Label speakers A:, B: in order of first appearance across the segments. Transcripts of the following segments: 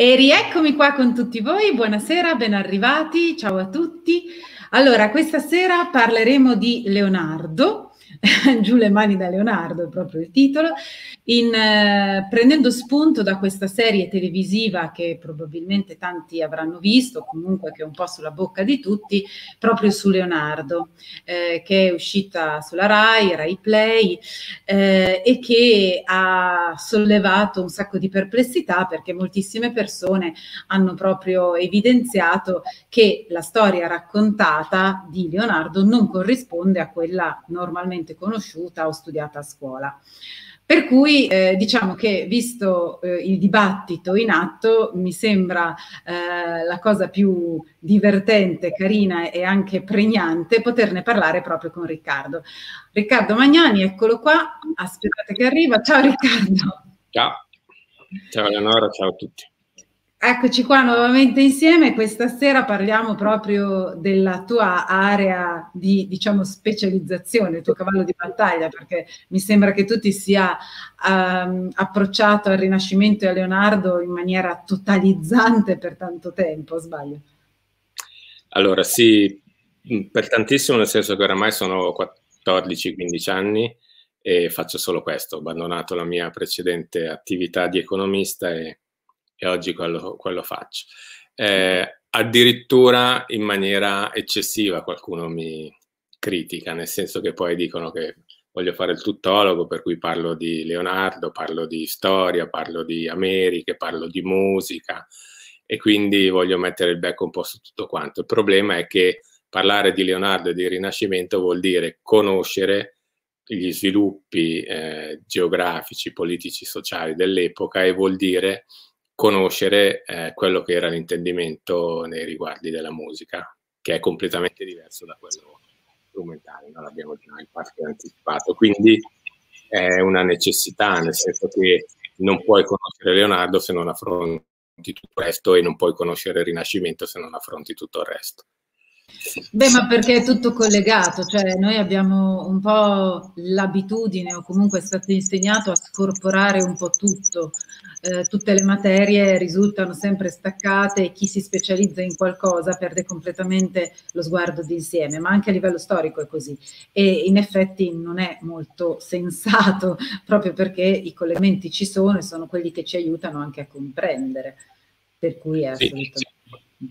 A: E rieccomi qua con tutti voi, buonasera, ben arrivati, ciao a tutti. Allora, questa sera parleremo di Leonardo, Giù le mani da Leonardo è proprio il titolo, in, eh, prendendo spunto da questa serie televisiva che probabilmente tanti avranno visto, comunque che è un po' sulla bocca di tutti, proprio su Leonardo, eh, che è uscita sulla RAI, RAI Play, eh, e che ha sollevato un sacco di perplessità perché moltissime persone hanno proprio evidenziato che la storia raccontata di Leonardo non corrisponde a quella normalmente conosciuta o studiata a scuola. Per cui eh, diciamo che visto eh, il dibattito in atto, mi sembra eh, la cosa più divertente, carina e anche pregnante poterne parlare proprio con Riccardo. Riccardo Magnani, eccolo qua, aspettate che arriva. Ciao Riccardo.
B: Ciao, ciao Eleonora, ciao a tutti.
A: Eccoci qua nuovamente insieme. Questa sera parliamo proprio della tua area di diciamo, specializzazione, il tuo cavallo di battaglia, perché mi sembra che tu ti sia um, approcciato al Rinascimento e a Leonardo in maniera totalizzante per tanto tempo, sbaglio?
B: Allora, sì, per tantissimo, nel senso che oramai sono 14-15 anni e faccio solo questo. Ho abbandonato la mia precedente attività di economista e e oggi quello, quello faccio. Eh, addirittura in maniera eccessiva qualcuno mi critica, nel senso che poi dicono che voglio fare il tuttologo, per cui parlo di Leonardo, parlo di storia, parlo di Americhe, parlo di musica e quindi voglio mettere il becco un po' su tutto quanto. Il problema è che parlare di Leonardo e di Rinascimento vuol dire conoscere gli sviluppi eh, geografici, politici, sociali dell'epoca e vuol dire conoscere eh, quello che era l'intendimento nei riguardi della musica, che è completamente diverso da quello strumentale, no? l'abbiamo già in parte anticipato. Quindi è una necessità, nel senso che non puoi conoscere Leonardo se non affronti tutto il resto e non puoi conoscere il Rinascimento se non affronti tutto il resto.
A: Beh, ma perché è tutto collegato, cioè noi abbiamo un po' l'abitudine o comunque è stato insegnato a scorporare un po' tutto, eh, tutte le materie risultano sempre staccate e chi si specializza in qualcosa perde completamente lo sguardo d'insieme, ma anche a livello storico è così e in effetti non è molto sensato proprio perché i collegamenti ci sono e sono quelli che ci aiutano anche a comprendere, per cui è assolutamente... Sì.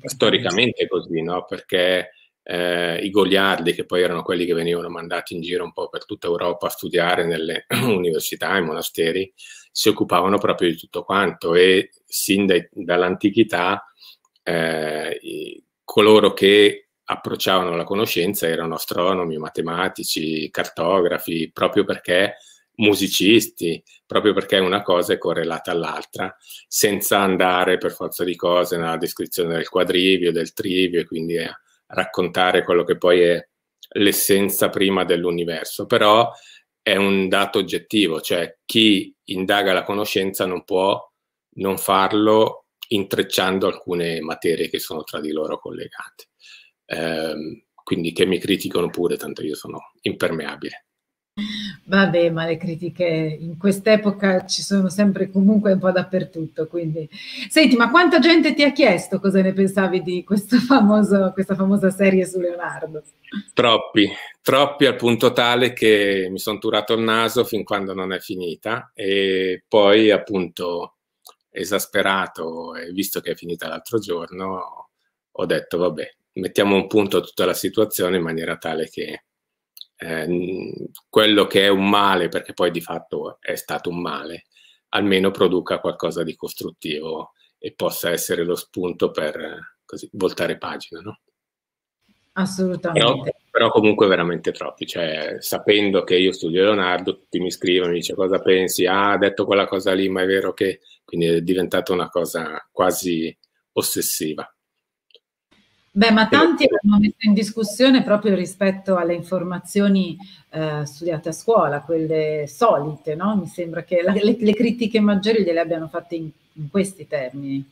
B: Storicamente è così, no? Perché eh, i goliardi, che poi erano quelli che venivano mandati in giro un po' per tutta Europa a studiare nelle università e monasteri, si occupavano proprio di tutto quanto e sin dai, dall'antichità eh, coloro che approcciavano la conoscenza erano astronomi, matematici, cartografi, proprio perché musicisti, proprio perché una cosa è correlata all'altra, senza andare per forza di cose nella descrizione del quadrivio, del trivio, e quindi a, raccontare quello che poi è l'essenza prima dell'universo, però è un dato oggettivo, cioè chi indaga la conoscenza non può non farlo intrecciando alcune materie che sono tra di loro collegate. Eh, quindi che mi criticano pure, tanto io sono impermeabile.
A: Vabbè, ma le critiche in quest'epoca ci sono sempre comunque un po' dappertutto. Quindi, senti, ma quanta gente ti ha chiesto cosa ne pensavi di famoso, questa famosa serie su Leonardo?
B: Troppi, troppi al punto tale che mi sono turato il naso fin quando non è finita e poi appunto esasperato e visto che è finita l'altro giorno ho detto vabbè, mettiamo un punto a tutta la situazione in maniera tale che eh, quello che è un male, perché poi di fatto è stato un male, almeno produca qualcosa di costruttivo e possa essere lo spunto per così, voltare pagina. No?
A: Assolutamente.
B: Però, però, comunque veramente troppi, cioè sapendo che io studio Leonardo, tutti mi scrivono, mi dice cosa pensi, ah ha detto quella cosa lì, ma è vero che, quindi è diventata una cosa quasi ossessiva.
A: Beh, ma tanti hanno messo in discussione proprio rispetto alle informazioni eh, studiate a scuola, quelle solite, no? Mi sembra che la, le, le, critiche maggiori gliele abbiano fatte in, in, questi termini.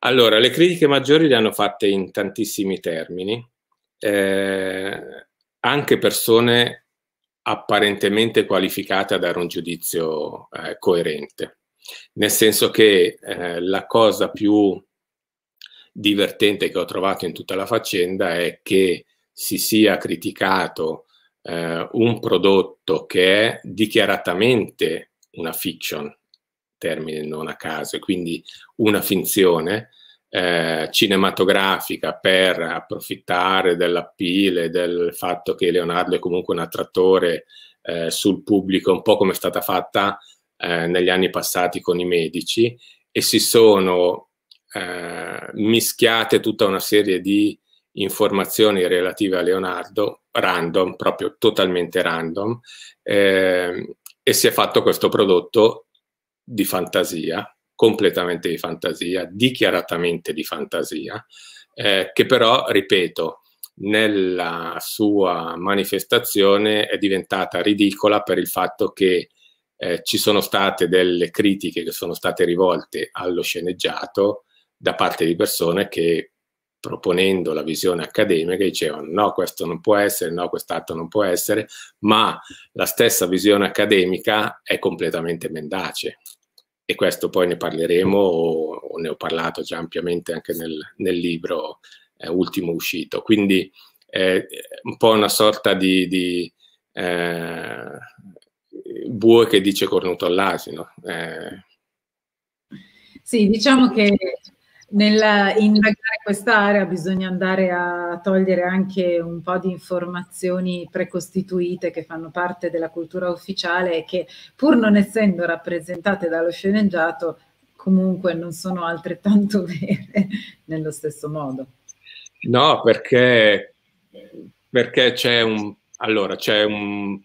B: Allora, le critiche maggiori le hanno fatte in tantissimi termini, eh, anche persone apparentemente qualificate a dare un giudizio eh, coerente. nel senso che eh, la cosa più divertente che ho trovato in tutta la faccenda è che si sia criticato eh, un prodotto che è dichiaratamente una fiction, termine non a caso, e quindi una finzione eh, cinematografica per approfittare dell'appeal e del fatto che Leonardo è comunque un attrattore eh, sul pubblico, un po' come è stata fatta eh, negli anni passati con i medici, e si sono eh, mischiate tutta una serie di informazioni relative a Leonardo, random, proprio totalmente random, eh, e si è fatto questo prodotto di fantasia, completamente di fantasia, dichiaratamente di fantasia, eh, che però, ripeto, nella sua manifestazione è diventata ridicola per il fatto che eh, ci sono state delle critiche che sono state rivolte allo sceneggiato da parte di persone che proponendo la visione accademica dicevano no, questo non può essere, no, quest'altro non può essere, ma la stessa visione accademica è completamente mendace. E questo poi ne parleremo, o, ne ho parlato già ampiamente anche nel, nel libro eh, ultimo uscito. Quindi è un po' una sorta di, di eh, bue che dice cornuto all'asino. Eh.
A: Sì, diciamo che nel indagare quest'area bisogna andare a togliere anche un po' di informazioni precostituite che fanno parte della cultura ufficiale e che pur non essendo rappresentate dallo sceneggiato comunque non sono altrettanto vere nello stesso modo.
B: No, perché, perché c'è un allora c'è un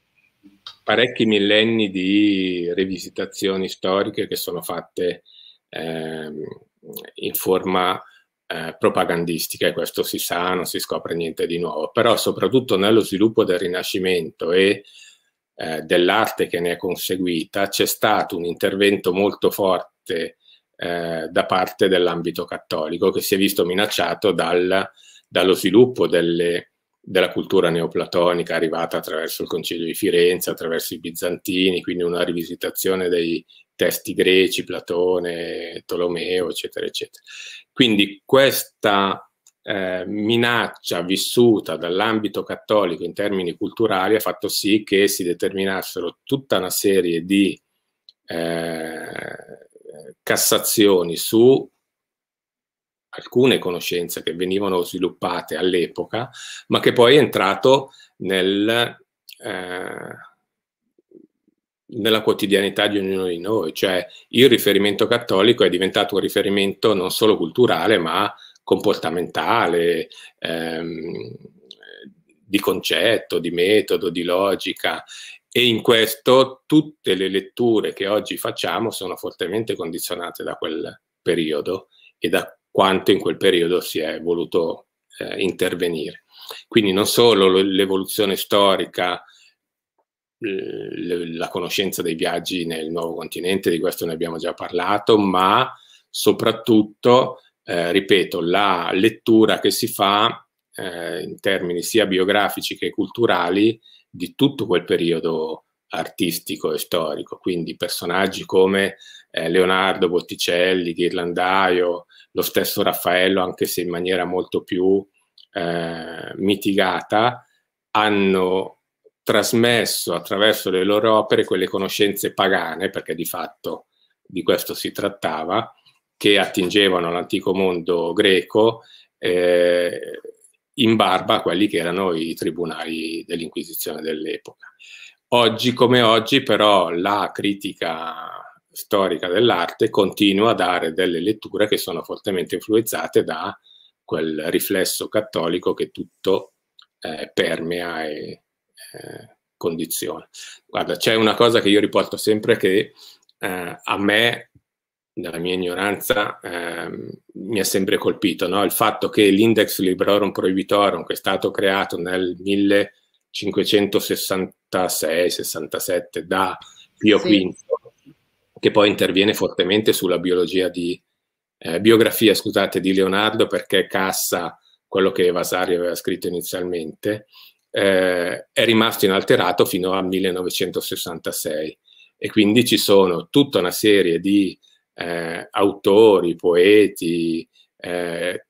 B: parecchi millenni di rivisitazioni storiche che sono fatte eh, in forma eh, propagandistica e questo si sa, non si scopre niente di nuovo, però soprattutto nello sviluppo del Rinascimento e eh, dell'arte che ne è conseguita c'è stato un intervento molto forte eh, da parte dell'ambito cattolico che si è visto minacciato dal, dallo sviluppo delle, della cultura neoplatonica arrivata attraverso il Concilio di Firenze, attraverso i bizantini, quindi una rivisitazione dei testi greci, Platone, Tolomeo, eccetera, eccetera. Quindi questa eh, minaccia vissuta dall'ambito cattolico in termini culturali ha fatto sì che si determinassero tutta una serie di eh, cassazioni su alcune conoscenze che venivano sviluppate all'epoca, ma che poi è entrato nel, eh, nella quotidianità di ognuno di noi, cioè il riferimento cattolico è diventato un riferimento non solo culturale, ma comportamentale, ehm, di concetto, di metodo, di logica e in questo tutte le letture che oggi facciamo sono fortemente condizionate da quel periodo e da quanto in quel periodo si è voluto eh, intervenire. Quindi non solo l'evoluzione storica la conoscenza dei viaggi nel nuovo continente, di questo ne abbiamo già parlato, ma soprattutto, eh, ripeto, la lettura che si fa eh, in termini sia biografici che culturali di tutto quel periodo artistico e storico, quindi personaggi come eh, Leonardo Botticelli, Ghirlandaio, lo stesso Raffaello, anche se in maniera molto più eh, mitigata, hanno trasmesso attraverso le loro opere quelle conoscenze pagane, perché di fatto di questo si trattava, che attingevano all'antico mondo greco eh, in barba a quelli che erano i tribunali dell'Inquisizione dell'epoca. Oggi come oggi però la critica storica dell'arte continua a dare delle letture che sono fortemente influenzate da quel riflesso cattolico che tutto eh, permea e, eh, condizione. Guarda, c'è una cosa che io riporto sempre che eh, a me, nella mia ignoranza, eh, mi ha sempre colpito, no? il fatto che l'Index Librorum Prohibitorum, che è stato creato nel 1566-67 da Pio sì. V, che poi interviene fortemente sulla biologia di, eh, biografia scusate, di Leonardo perché cassa quello che Vasari aveva scritto inizialmente, eh, è rimasto inalterato fino al 1966. e quindi ci sono tutta una serie di eh, autori, poeti eh,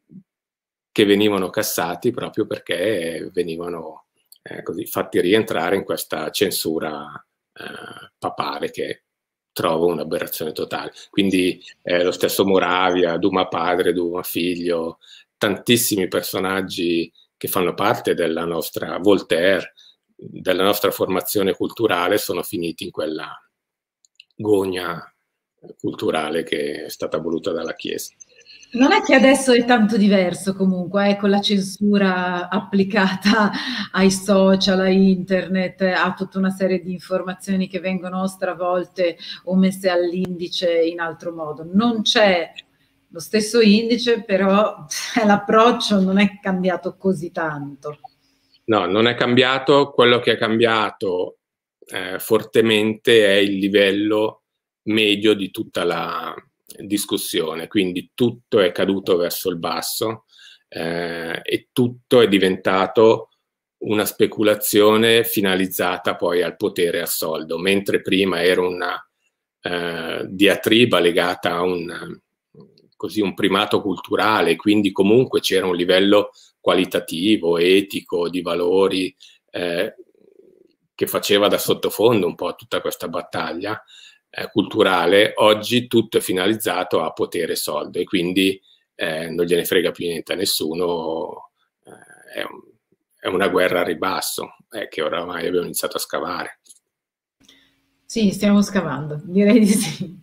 B: che venivano cassati proprio perché venivano eh, così, fatti rientrare in questa censura eh, papale che trovo un'aberrazione totale. Quindi eh, lo stesso Moravia, Duma padre, Duma figlio, tantissimi personaggi che fanno parte della nostra Voltaire, della nostra formazione culturale, sono finiti in quella gogna culturale che è stata voluta dalla Chiesa.
A: Non è che adesso è tanto diverso comunque, eh, con la censura applicata ai social, a internet, a tutta una serie di informazioni che vengono stravolte o messe all'indice in altro modo. Non c'è lo stesso indice, però l'approccio non è cambiato così tanto.
B: No, non è cambiato. Quello che è cambiato eh, fortemente è il livello medio di tutta la discussione, quindi tutto è caduto verso il basso eh, e tutto è diventato una speculazione finalizzata poi al potere al soldo, mentre prima era una eh, diatriba legata a un, così, un primato culturale, quindi comunque c'era un livello qualitativo, etico, di valori eh, che faceva da sottofondo un po' tutta questa battaglia eh, culturale, oggi tutto è finalizzato a potere e soldo e quindi eh, non gliene frega più niente a nessuno, eh, è, un, è, una guerra a ribasso eh, che oramai abbiamo iniziato a scavare.
A: Sì, stiamo scavando, direi di sì.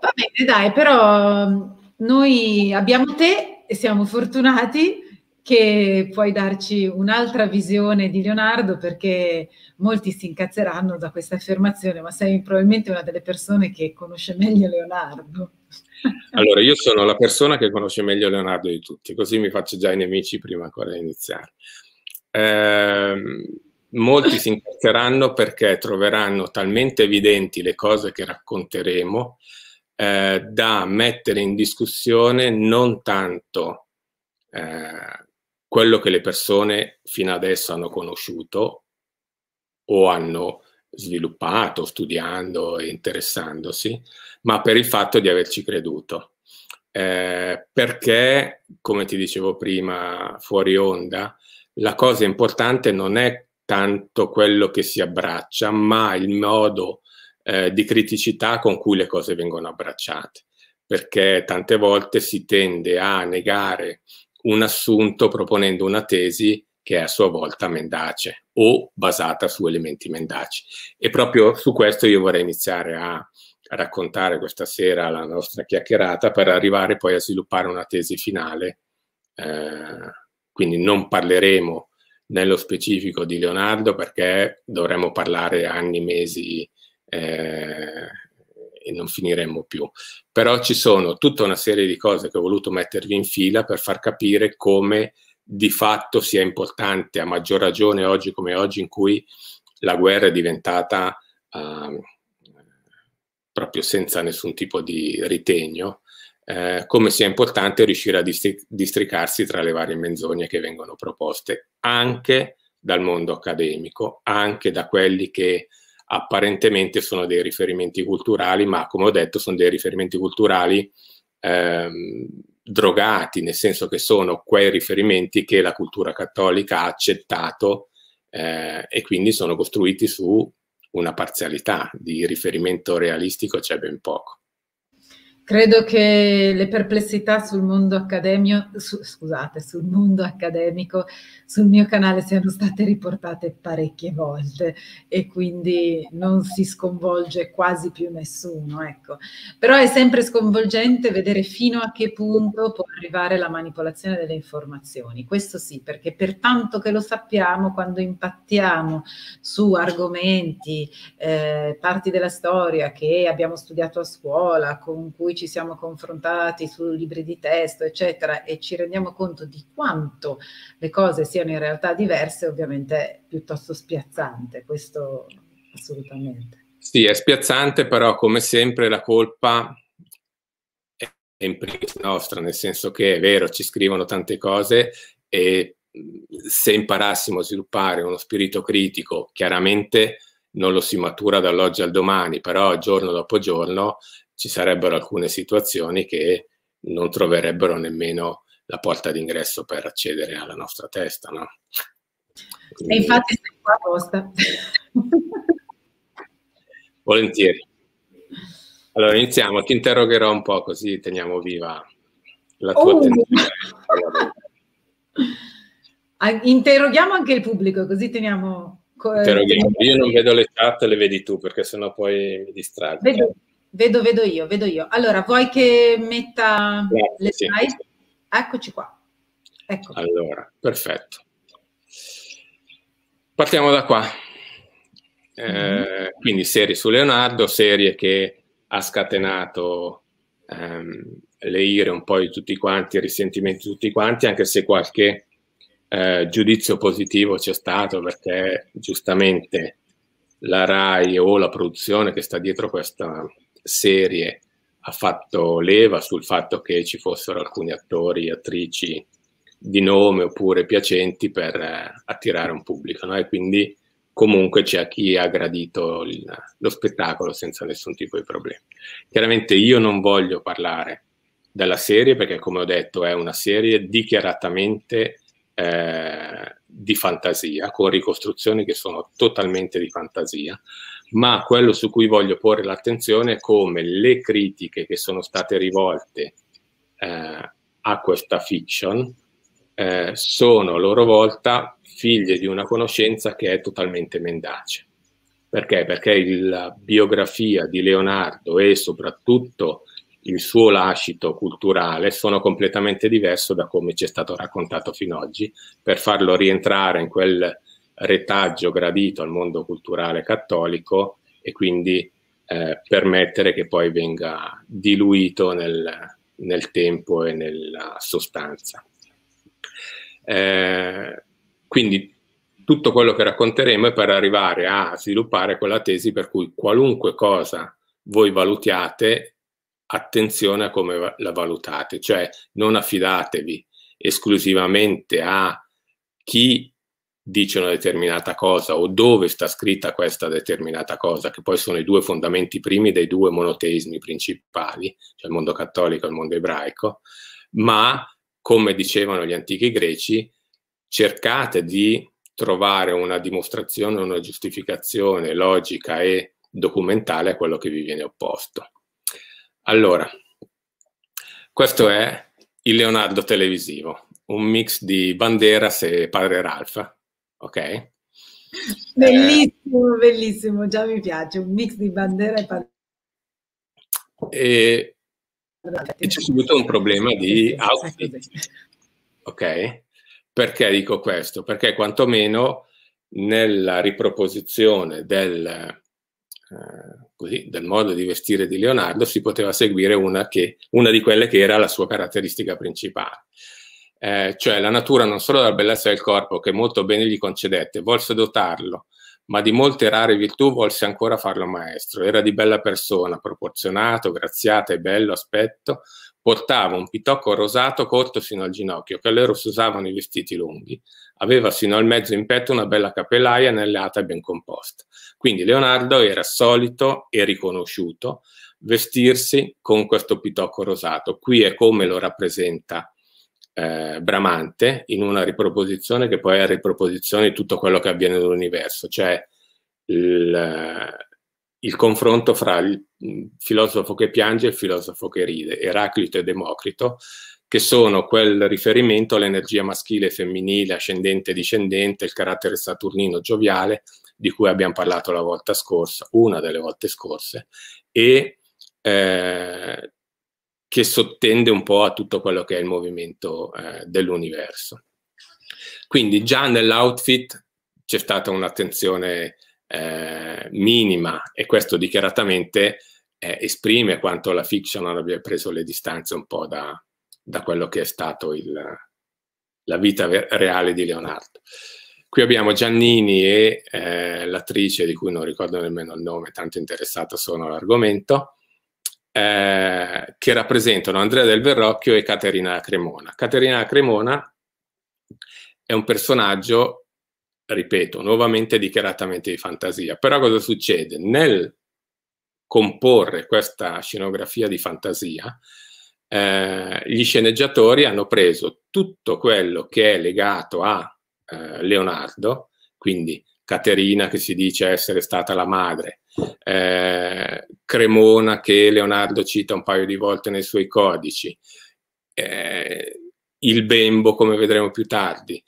A: Va bene, dai, però noi abbiamo te e siamo fortunati che puoi darci un'altra visione di Leonardo perché molti si incazzeranno da questa affermazione, ma sei probabilmente una delle persone che conosce meglio Leonardo.
B: Allora, io sono la persona che conosce meglio Leonardo di tutti, così mi faccio già i nemici prima ancora di iniziare. Eh, molti si incazzeranno perché troveranno talmente evidenti le cose che racconteremo eh, da mettere in discussione non tanto eh, quello che le persone fino adesso hanno conosciuto o hanno sviluppato, studiando e interessandosi, ma per il fatto di averci creduto. Eh, perché, come ti dicevo prima, fuori onda, la cosa importante non è tanto quello che si abbraccia, ma il modo eh, di criticità con cui le cose vengono abbracciate. Perché tante volte si tende a negare un assunto proponendo una tesi che è a sua volta mendace o basata su elementi mendaci. E proprio su questo io vorrei iniziare a, raccontare questa sera la nostra chiacchierata per arrivare poi a sviluppare una tesi finale. Eh, quindi non parleremo nello specifico di Leonardo perché dovremmo parlare anni, mesi eh, e non finiremmo più. Però ci sono tutta una serie di cose che ho voluto mettervi in fila per far capire come di fatto sia importante, a maggior ragione oggi come oggi, in cui la guerra è diventata uh, proprio senza nessun tipo di ritegno, eh, come sia importante riuscire a distri- districarsi tra le varie menzogne che vengono proposte anche dal mondo accademico, anche da quelli che apparentemente sono dei riferimenti culturali, ma come ho detto sono dei riferimenti culturali ehm, drogati, nel senso che sono quei riferimenti che la cultura cattolica ha accettato eh, e quindi sono costruiti su una parzialità, di riferimento realistico c'è ben poco.
A: Credo che le perplessità sul mondo accademico, su, scusate, sul mondo accademico sul mio canale siano state riportate parecchie volte e quindi non si sconvolge quasi più nessuno, ecco. Però è sempre sconvolgente vedere fino a che punto può arrivare la manipolazione delle informazioni. Questo sì, perché per tanto che lo sappiamo, quando impattiamo su argomenti, eh, parti della storia che abbiamo studiato a scuola, con cui ci siamo confrontati su libri di testo, eccetera, e ci rendiamo conto di quanto le cose siano in realtà diverse, ovviamente è piuttosto spiazzante, questo assolutamente.
B: Sì, è spiazzante, però come sempre la colpa è in primis nostra, nel senso che è vero, ci scrivono tante cose e se imparassimo a sviluppare uno spirito critico, chiaramente non lo si matura dall'oggi al domani, però giorno dopo giorno ci sarebbero alcune situazioni che non troverebbero nemmeno la porta d'ingresso per accedere alla nostra testa, no?
A: Quindi... E infatti sei qua apposta.
B: Volentieri. Allora iniziamo, ti interrogherò un po' così teniamo viva la tua oh. attenzione.
A: Interroghiamo anche il pubblico, così teniamo...
B: Interroghiamo. Io non vedo le chat, le vedi tu, perché sennò poi mi distraggo.
A: Vedo, vedo, vedo io, vedo io. Allora, vuoi che metta Grazie, le slide? Sì. Eccoci qua.
B: Ecco. Allora, perfetto. Partiamo da qua. Eh, mm-hmm. Quindi serie su Leonardo, serie che ha scatenato ehm, le ire un po' di tutti quanti, i risentimenti di tutti quanti, anche se qualche eh, giudizio positivo c'è stato perché giustamente la RAI o la produzione che sta dietro questa serie ha fatto leva sul fatto che ci fossero alcuni attori attrici di nome oppure piacenti per eh, attirare un pubblico no? e quindi comunque c'è chi ha gradito il, lo spettacolo senza nessun tipo di problema. Chiaramente io non voglio parlare della serie perché come ho detto è una serie dichiaratamente eh, di fantasia, con ricostruzioni che sono totalmente di fantasia, ma quello su cui voglio porre l'attenzione è come le critiche che sono state rivolte eh, a questa fiction eh, sono a loro volta figlie di una conoscenza che è totalmente mendace. Perché? Perché la biografia di Leonardo e soprattutto il suo lascito culturale sono completamente diverso da come ci è stato raccontato fino ad oggi, per farlo rientrare in quel retaggio gradito al mondo culturale cattolico e quindi eh, permettere che poi venga diluito nel, nel tempo e nella sostanza. Eh, quindi tutto quello che racconteremo è per arrivare a sviluppare quella tesi per cui qualunque cosa voi valutiate, attenzione a come la valutate, cioè non affidatevi esclusivamente a chi dice una determinata cosa o dove sta scritta questa determinata cosa, che poi sono i due fondamenti primi dei due monoteismi principali, cioè il mondo cattolico e il mondo ebraico, ma come dicevano gli antichi greci, cercate di trovare una dimostrazione, una giustificazione logica e documentale a quello che vi viene opposto. Allora, questo è il Leonardo televisivo, un mix di Banderas e Padre Ralph, ok?
A: Bellissimo, eh, bellissimo, già mi piace, un mix di Bandera e Padre
B: e e c'è subito un problema di outfit. Ok? Perché dico questo? Perché quantomeno nella riproposizione del, eh, così, del modo di vestire di Leonardo si poteva seguire una, che, una di quelle che era la sua caratteristica principale. Eh, cioè la natura non solo dalla bellezza del corpo, che molto bene gli concedette, volse dotarlo ma di molte rare virtù volse ancora farlo maestro. Era di bella persona, proporzionato, graziata e bello aspetto, portava un pitocco rosato corto fino al ginocchio, che allora si usavano i vestiti lunghi. Aveva sino al mezzo in petto una bella cappellaia annellata e ben composta. Quindi Leonardo era solito e riconosciuto vestirsi con questo pitocco rosato. Qui è come lo rappresenta eh, Bramante in una riproposizione che poi è riproposizione di tutto quello che avviene nell'universo, cioè il, il confronto fra il filosofo che piange e il filosofo che ride, Eraclito e Democrito, che sono quel riferimento all'energia maschile e femminile, ascendente e discendente, il carattere saturnino gioviale, di cui abbiamo parlato la volta scorsa, una delle volte scorse, e eh, che sottende un po' a tutto quello che è il movimento eh, dell'universo. Quindi già nell'outfit c'è stata un'attenzione eh, minima e questo dichiaratamente eh, esprime quanto la fiction abbia preso le distanze un po' da, da quello che è stato il, la vita reale di Leonardo. Qui abbiamo Giannini e eh, l'attrice di cui non ricordo nemmeno il nome, tanto interessata sono all'argomento, eh, che rappresentano Andrea del Verrocchio e Caterina Cremona. Caterina Cremona è un personaggio ripeto, nuovamente dichiaratamente di fantasia. Però cosa succede? Nel comporre questa scenografia di fantasia, eh, gli sceneggiatori hanno preso tutto quello che è legato a eh, Leonardo, quindi Caterina che si dice essere stata la madre, eh, Cremona che Leonardo cita un paio di volte nei suoi codici, eh, il Bembo come vedremo più tardi,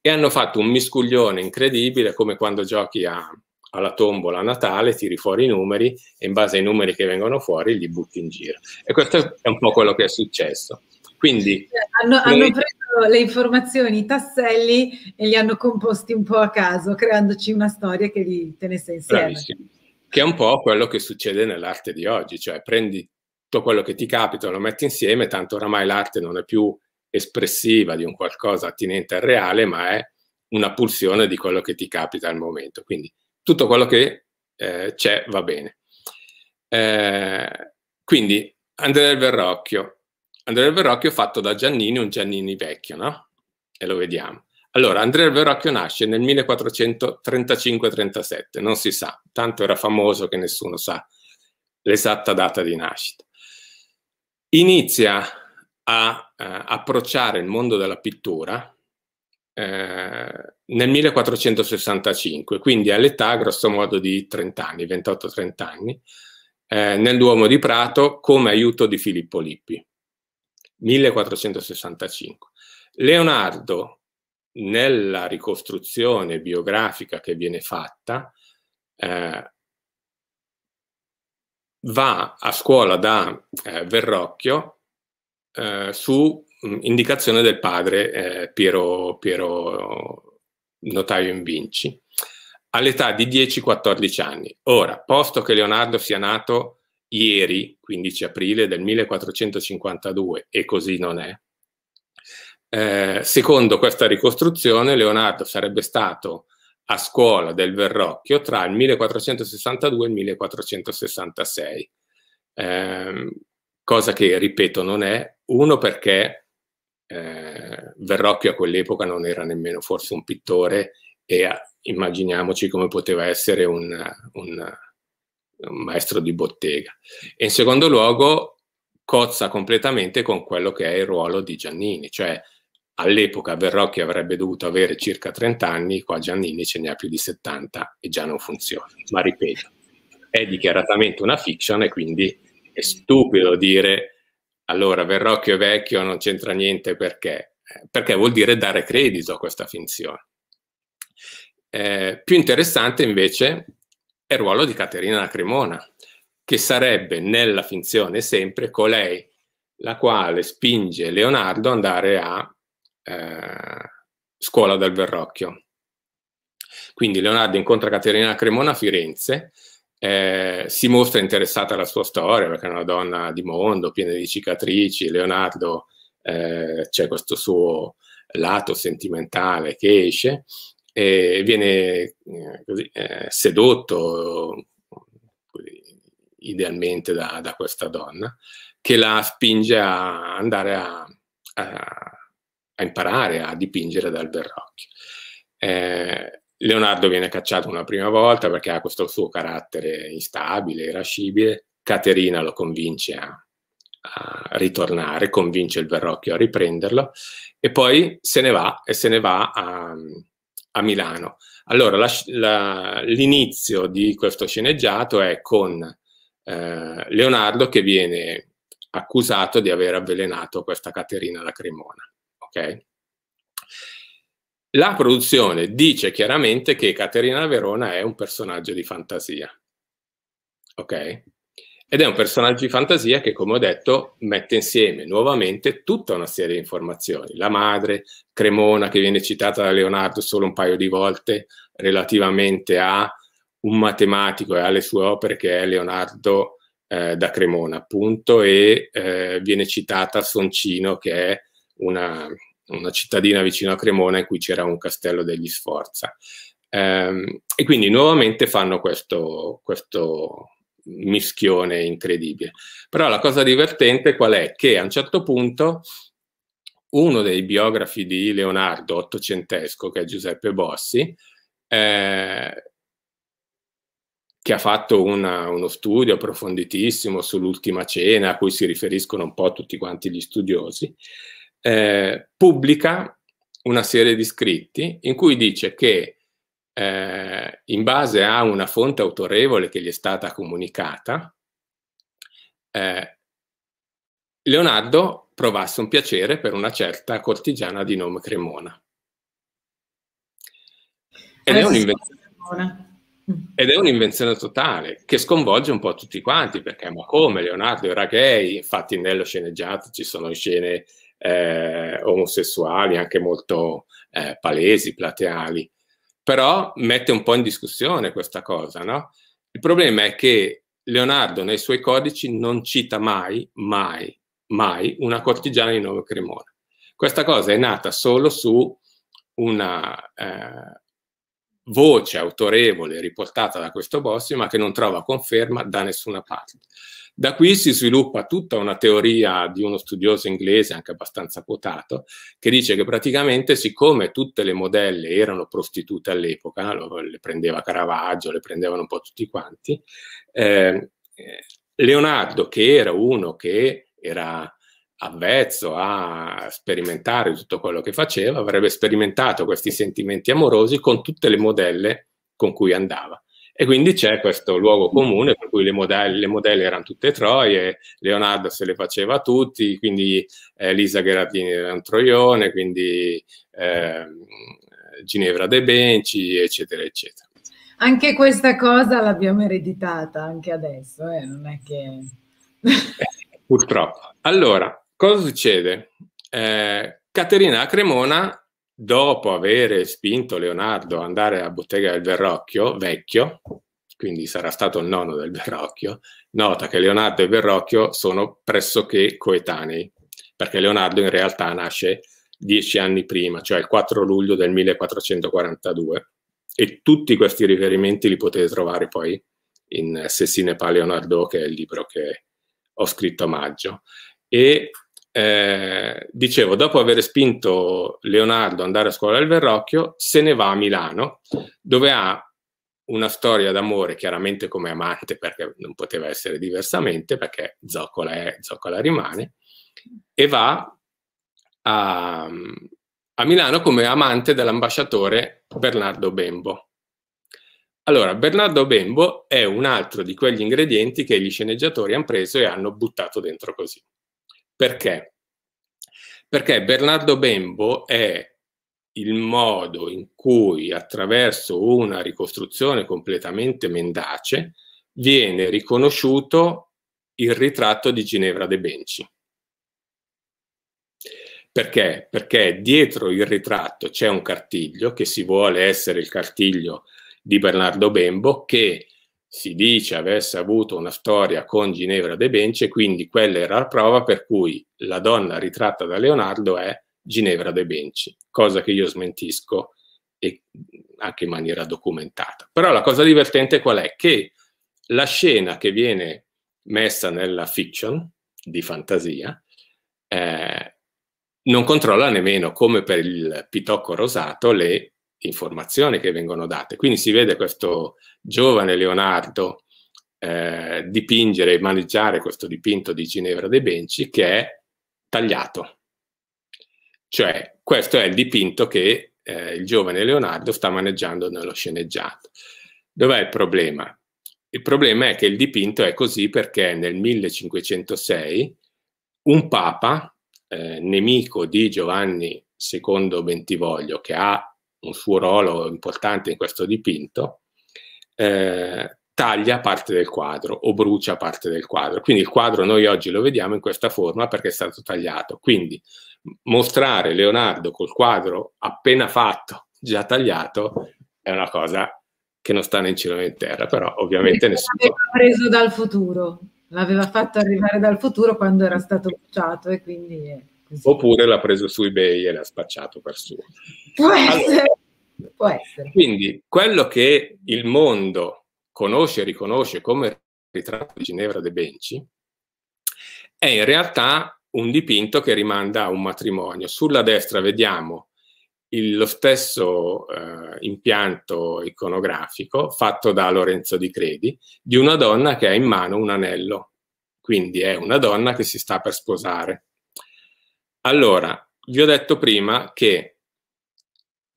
B: e hanno fatto un miscuglione incredibile come quando giochi a, alla tombola a Natale, tiri fuori i numeri e in base ai numeri che vengono fuori li butti in giro. E questo è un po' quello che è successo. Quindi,
A: hanno, noi... hanno, preso le informazioni, i tasselli e li hanno composti un po' a caso, creandoci una storia che li tenesse insieme.
B: Bravissimo. Che è un po' quello che succede nell'arte di oggi, cioè prendi tutto quello che ti capita, lo metti insieme, tanto oramai l'arte non è più espressiva di un qualcosa attinente al reale, ma è una pulsione di quello che ti capita al momento. Quindi tutto quello che eh, c'è va bene. Eh, quindi Andrea del Verrocchio. Andrea del Verrocchio fatto da Giannini, un Giannini vecchio, no? E lo vediamo. Allora, Andrea del Verrocchio nasce nel 1435-37, non si sa, tanto era famoso che nessuno sa l'esatta data di nascita. Inizia a eh, approcciare il mondo della pittura eh, nel 1465, quindi all'età grosso modo di 30 anni, 28-30 anni, eh, nel Duomo di Prato come aiuto di Filippo Lippi. 1465. Leonardo, nella ricostruzione biografica che viene fatta, eh, va a scuola da eh, Verrocchio eh, su mm, indicazione del padre eh, Piero, Piero Notaio in Vinci all'età di 10-14 anni. Ora, posto che Leonardo sia nato ieri, 15 aprile del 1452, e così non è, eh, secondo questa ricostruzione Leonardo sarebbe stato a scuola del Verrocchio tra il 1462 e il 1466. Eh, cosa che, ripeto, non è, uno perché eh, Verrocchio a quell'epoca non era nemmeno forse un pittore e a, immaginiamoci come poteva essere un, un, un, maestro di bottega. E in secondo luogo cozza completamente con quello che è il ruolo di Giannini, cioè all'epoca Verrocchio avrebbe dovuto avere circa 30 anni, qua Giannini ce ne ha più di 70 e già non funziona. Ma ripeto, è dichiaratamente una fiction e quindi è stupido dire allora Verrocchio è vecchio, non c'entra niente perché? Eh, perché vuol dire dare credito a questa finzione. Eh, più interessante invece è il ruolo di Caterina la Cremona, che sarebbe nella finzione sempre colei la quale spinge Leonardo ad andare a eh, scuola del Verrocchio. Quindi Leonardo incontra Caterina Cremona a Firenze eh, si mostra interessata alla sua storia perché è una donna di mondo, piena di cicatrici. Leonardo eh, c'è questo suo lato sentimentale che esce e viene eh, così, eh, sedotto così, idealmente da, da, questa donna che la spinge a andare a, a, a imparare a dipingere dal Verrocchio. Eh, Leonardo viene cacciato una prima volta perché ha questo suo carattere instabile, irascibile. Caterina lo convince a, a, ritornare, convince il Verrocchio a riprenderlo e poi se ne va e se ne va a, a Milano. Allora, la, la, l'inizio di questo sceneggiato è con eh, Leonardo che viene accusato di aver avvelenato questa Caterina la Cremona. Ok? La produzione dice chiaramente che Caterina Verona è un personaggio di fantasia. Ok? Ed è un personaggio di fantasia che, come ho detto, mette insieme nuovamente tutta una serie di informazioni. La madre, Cremona, che viene citata da Leonardo solo un paio di volte relativamente a un matematico e alle sue opere che è Leonardo eh, da Cremona, appunto, e eh, viene citata Soncino, che è una, una cittadina vicino a Cremona in cui c'era un castello degli Sforza. Ehm, e quindi nuovamente fanno questo, questo mischione incredibile. Però la cosa divertente qual è? Che a un certo punto uno dei biografi di Leonardo, ottocentesco, che è Giuseppe Bossi, eh, che ha fatto una, uno studio approfonditissimo sull'ultima cena, a cui si riferiscono un po' tutti quanti gli studiosi, eh, pubblica una serie di scritti in cui dice che eh, in base a una fonte autorevole che gli è stata comunicata, eh, Leonardo provasse un piacere per una certa cortigiana di nome Cremona. Ed è un'invenzione. Ed è un'invenzione totale che sconvolge un po' tutti quanti, perché ma come Leonardo era gay? Infatti nello sceneggiato ci sono scene eh, omosessuali, anche molto eh, palesi, plateali, però mette un po' in discussione questa cosa, no? Il problema è che Leonardo nei suoi codici non cita mai, mai, mai una cortigiana di nome Cremona. Questa cosa è nata solo su una, eh, voce autorevole riportata da questo boss, ma che non trova conferma da nessuna parte. Da qui si sviluppa tutta una teoria di uno studioso inglese, anche abbastanza quotato, che dice che praticamente siccome tutte le modelle erano prostitute all'epoca, le prendeva Caravaggio, le prendevano un po' tutti quanti, eh, Leonardo, che era uno che era avvezzo a sperimentare tutto quello che faceva, avrebbe sperimentato questi sentimenti amorosi con tutte le modelle con cui andava. E quindi c'è questo luogo comune per cui le modelle, le modelle erano tutte troie, Leonardo se le faceva tutti, quindi eh, Lisa Gherardini era un troione, quindi eh, Ginevra De Benci, eccetera, eccetera.
A: Anche questa cosa l'abbiamo ereditata anche adesso, eh? non è che...
B: Purtroppo. Allora, Cosa succede? Eh, Caterina Cremona, dopo aver spinto Leonardo ad andare a Bottega del Verrocchio, vecchio, quindi sarà stato il nonno del Verrocchio, nota che Leonardo e Verrocchio sono pressoché coetanei, perché Leonardo in realtà nasce dieci anni prima, cioè il 4 luglio del 1442, e tutti questi riferimenti li potete trovare poi in Sessine Pa Leonardo, che è il libro che ho scritto a maggio. E eh, dicevo, dopo aver spinto Leonardo ad andare a scuola del Verrocchio, se ne va a Milano, dove ha una storia d'amore, chiaramente come amante, perché non poteva essere diversamente, perché Zoccola è, Zoccola rimane, e va a, a Milano come amante dell'ambasciatore Bernardo Bembo. Allora, Bernardo Bembo è un altro di quegli ingredienti che gli sceneggiatori hanno preso e hanno buttato dentro così. Perché? Perché Bernardo Bembo è il modo in cui attraverso una ricostruzione completamente mendace viene riconosciuto il ritratto di Ginevra De Benci. Perché? Perché dietro il ritratto c'è un cartiglio che si vuole essere il cartiglio di Bernardo Bembo che si dice avesse avuto una storia con Ginevra De Benci e quindi quella era la prova per cui la donna ritratta da Leonardo è Ginevra De Benci, cosa che io smentisco e anche in maniera documentata. Però la cosa divertente qual è? Che la scena che viene messa nella fiction di fantasia eh, non controlla nemmeno, come per il pitocco rosato, le informazioni che vengono date. Quindi si vede questo giovane Leonardo eh, dipingere e maneggiare questo dipinto di Ginevra De Benci che è tagliato. Cioè, questo è il dipinto che eh, il giovane Leonardo sta maneggiando nello sceneggiato. Dov'è il problema? Il problema è che il dipinto è così perché nel 1506 un papa, eh, nemico di Giovanni II Bentivoglio, che ha un suo ruolo importante in questo dipinto, eh, taglia parte del quadro o brucia parte del quadro. Quindi il quadro noi oggi lo vediamo in questa forma perché è stato tagliato. Quindi mostrare Leonardo col quadro appena fatto, già tagliato, è una cosa che non sta né in cielo né in terra, però ovviamente nessuno...
A: L'aveva preso dal futuro, l'aveva fatto arrivare dal futuro quando era stato bruciato e quindi...
B: Così. Oppure l'ha preso su eBay e l'ha spacciato per suo.
A: Può essere. Allora, Può essere.
B: Quindi quello che il mondo conosce e riconosce come ritratto di Ginevra de Benci è in realtà un dipinto che rimanda a un matrimonio. Sulla destra vediamo il, lo stesso eh, impianto iconografico fatto da Lorenzo Di Credi di una donna che ha in mano un anello, quindi è una donna che si sta per sposare. Allora, vi ho detto prima che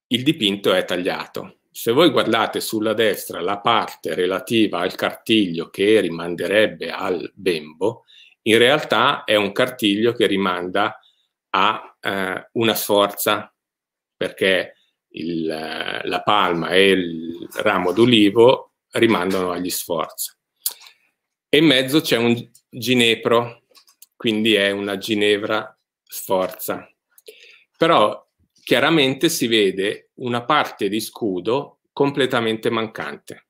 B: il dipinto è tagliato. Se voi guardate sulla destra la parte relativa al cartiglio che rimanderebbe al bembo, in realtà è un cartiglio che rimanda a eh, una sforza perché il, la palma e il ramo d'ulivo rimandano agli sforza. E in mezzo c'è un ginepro, quindi è una ginevra sforza. Però chiaramente si vede una parte di scudo completamente mancante.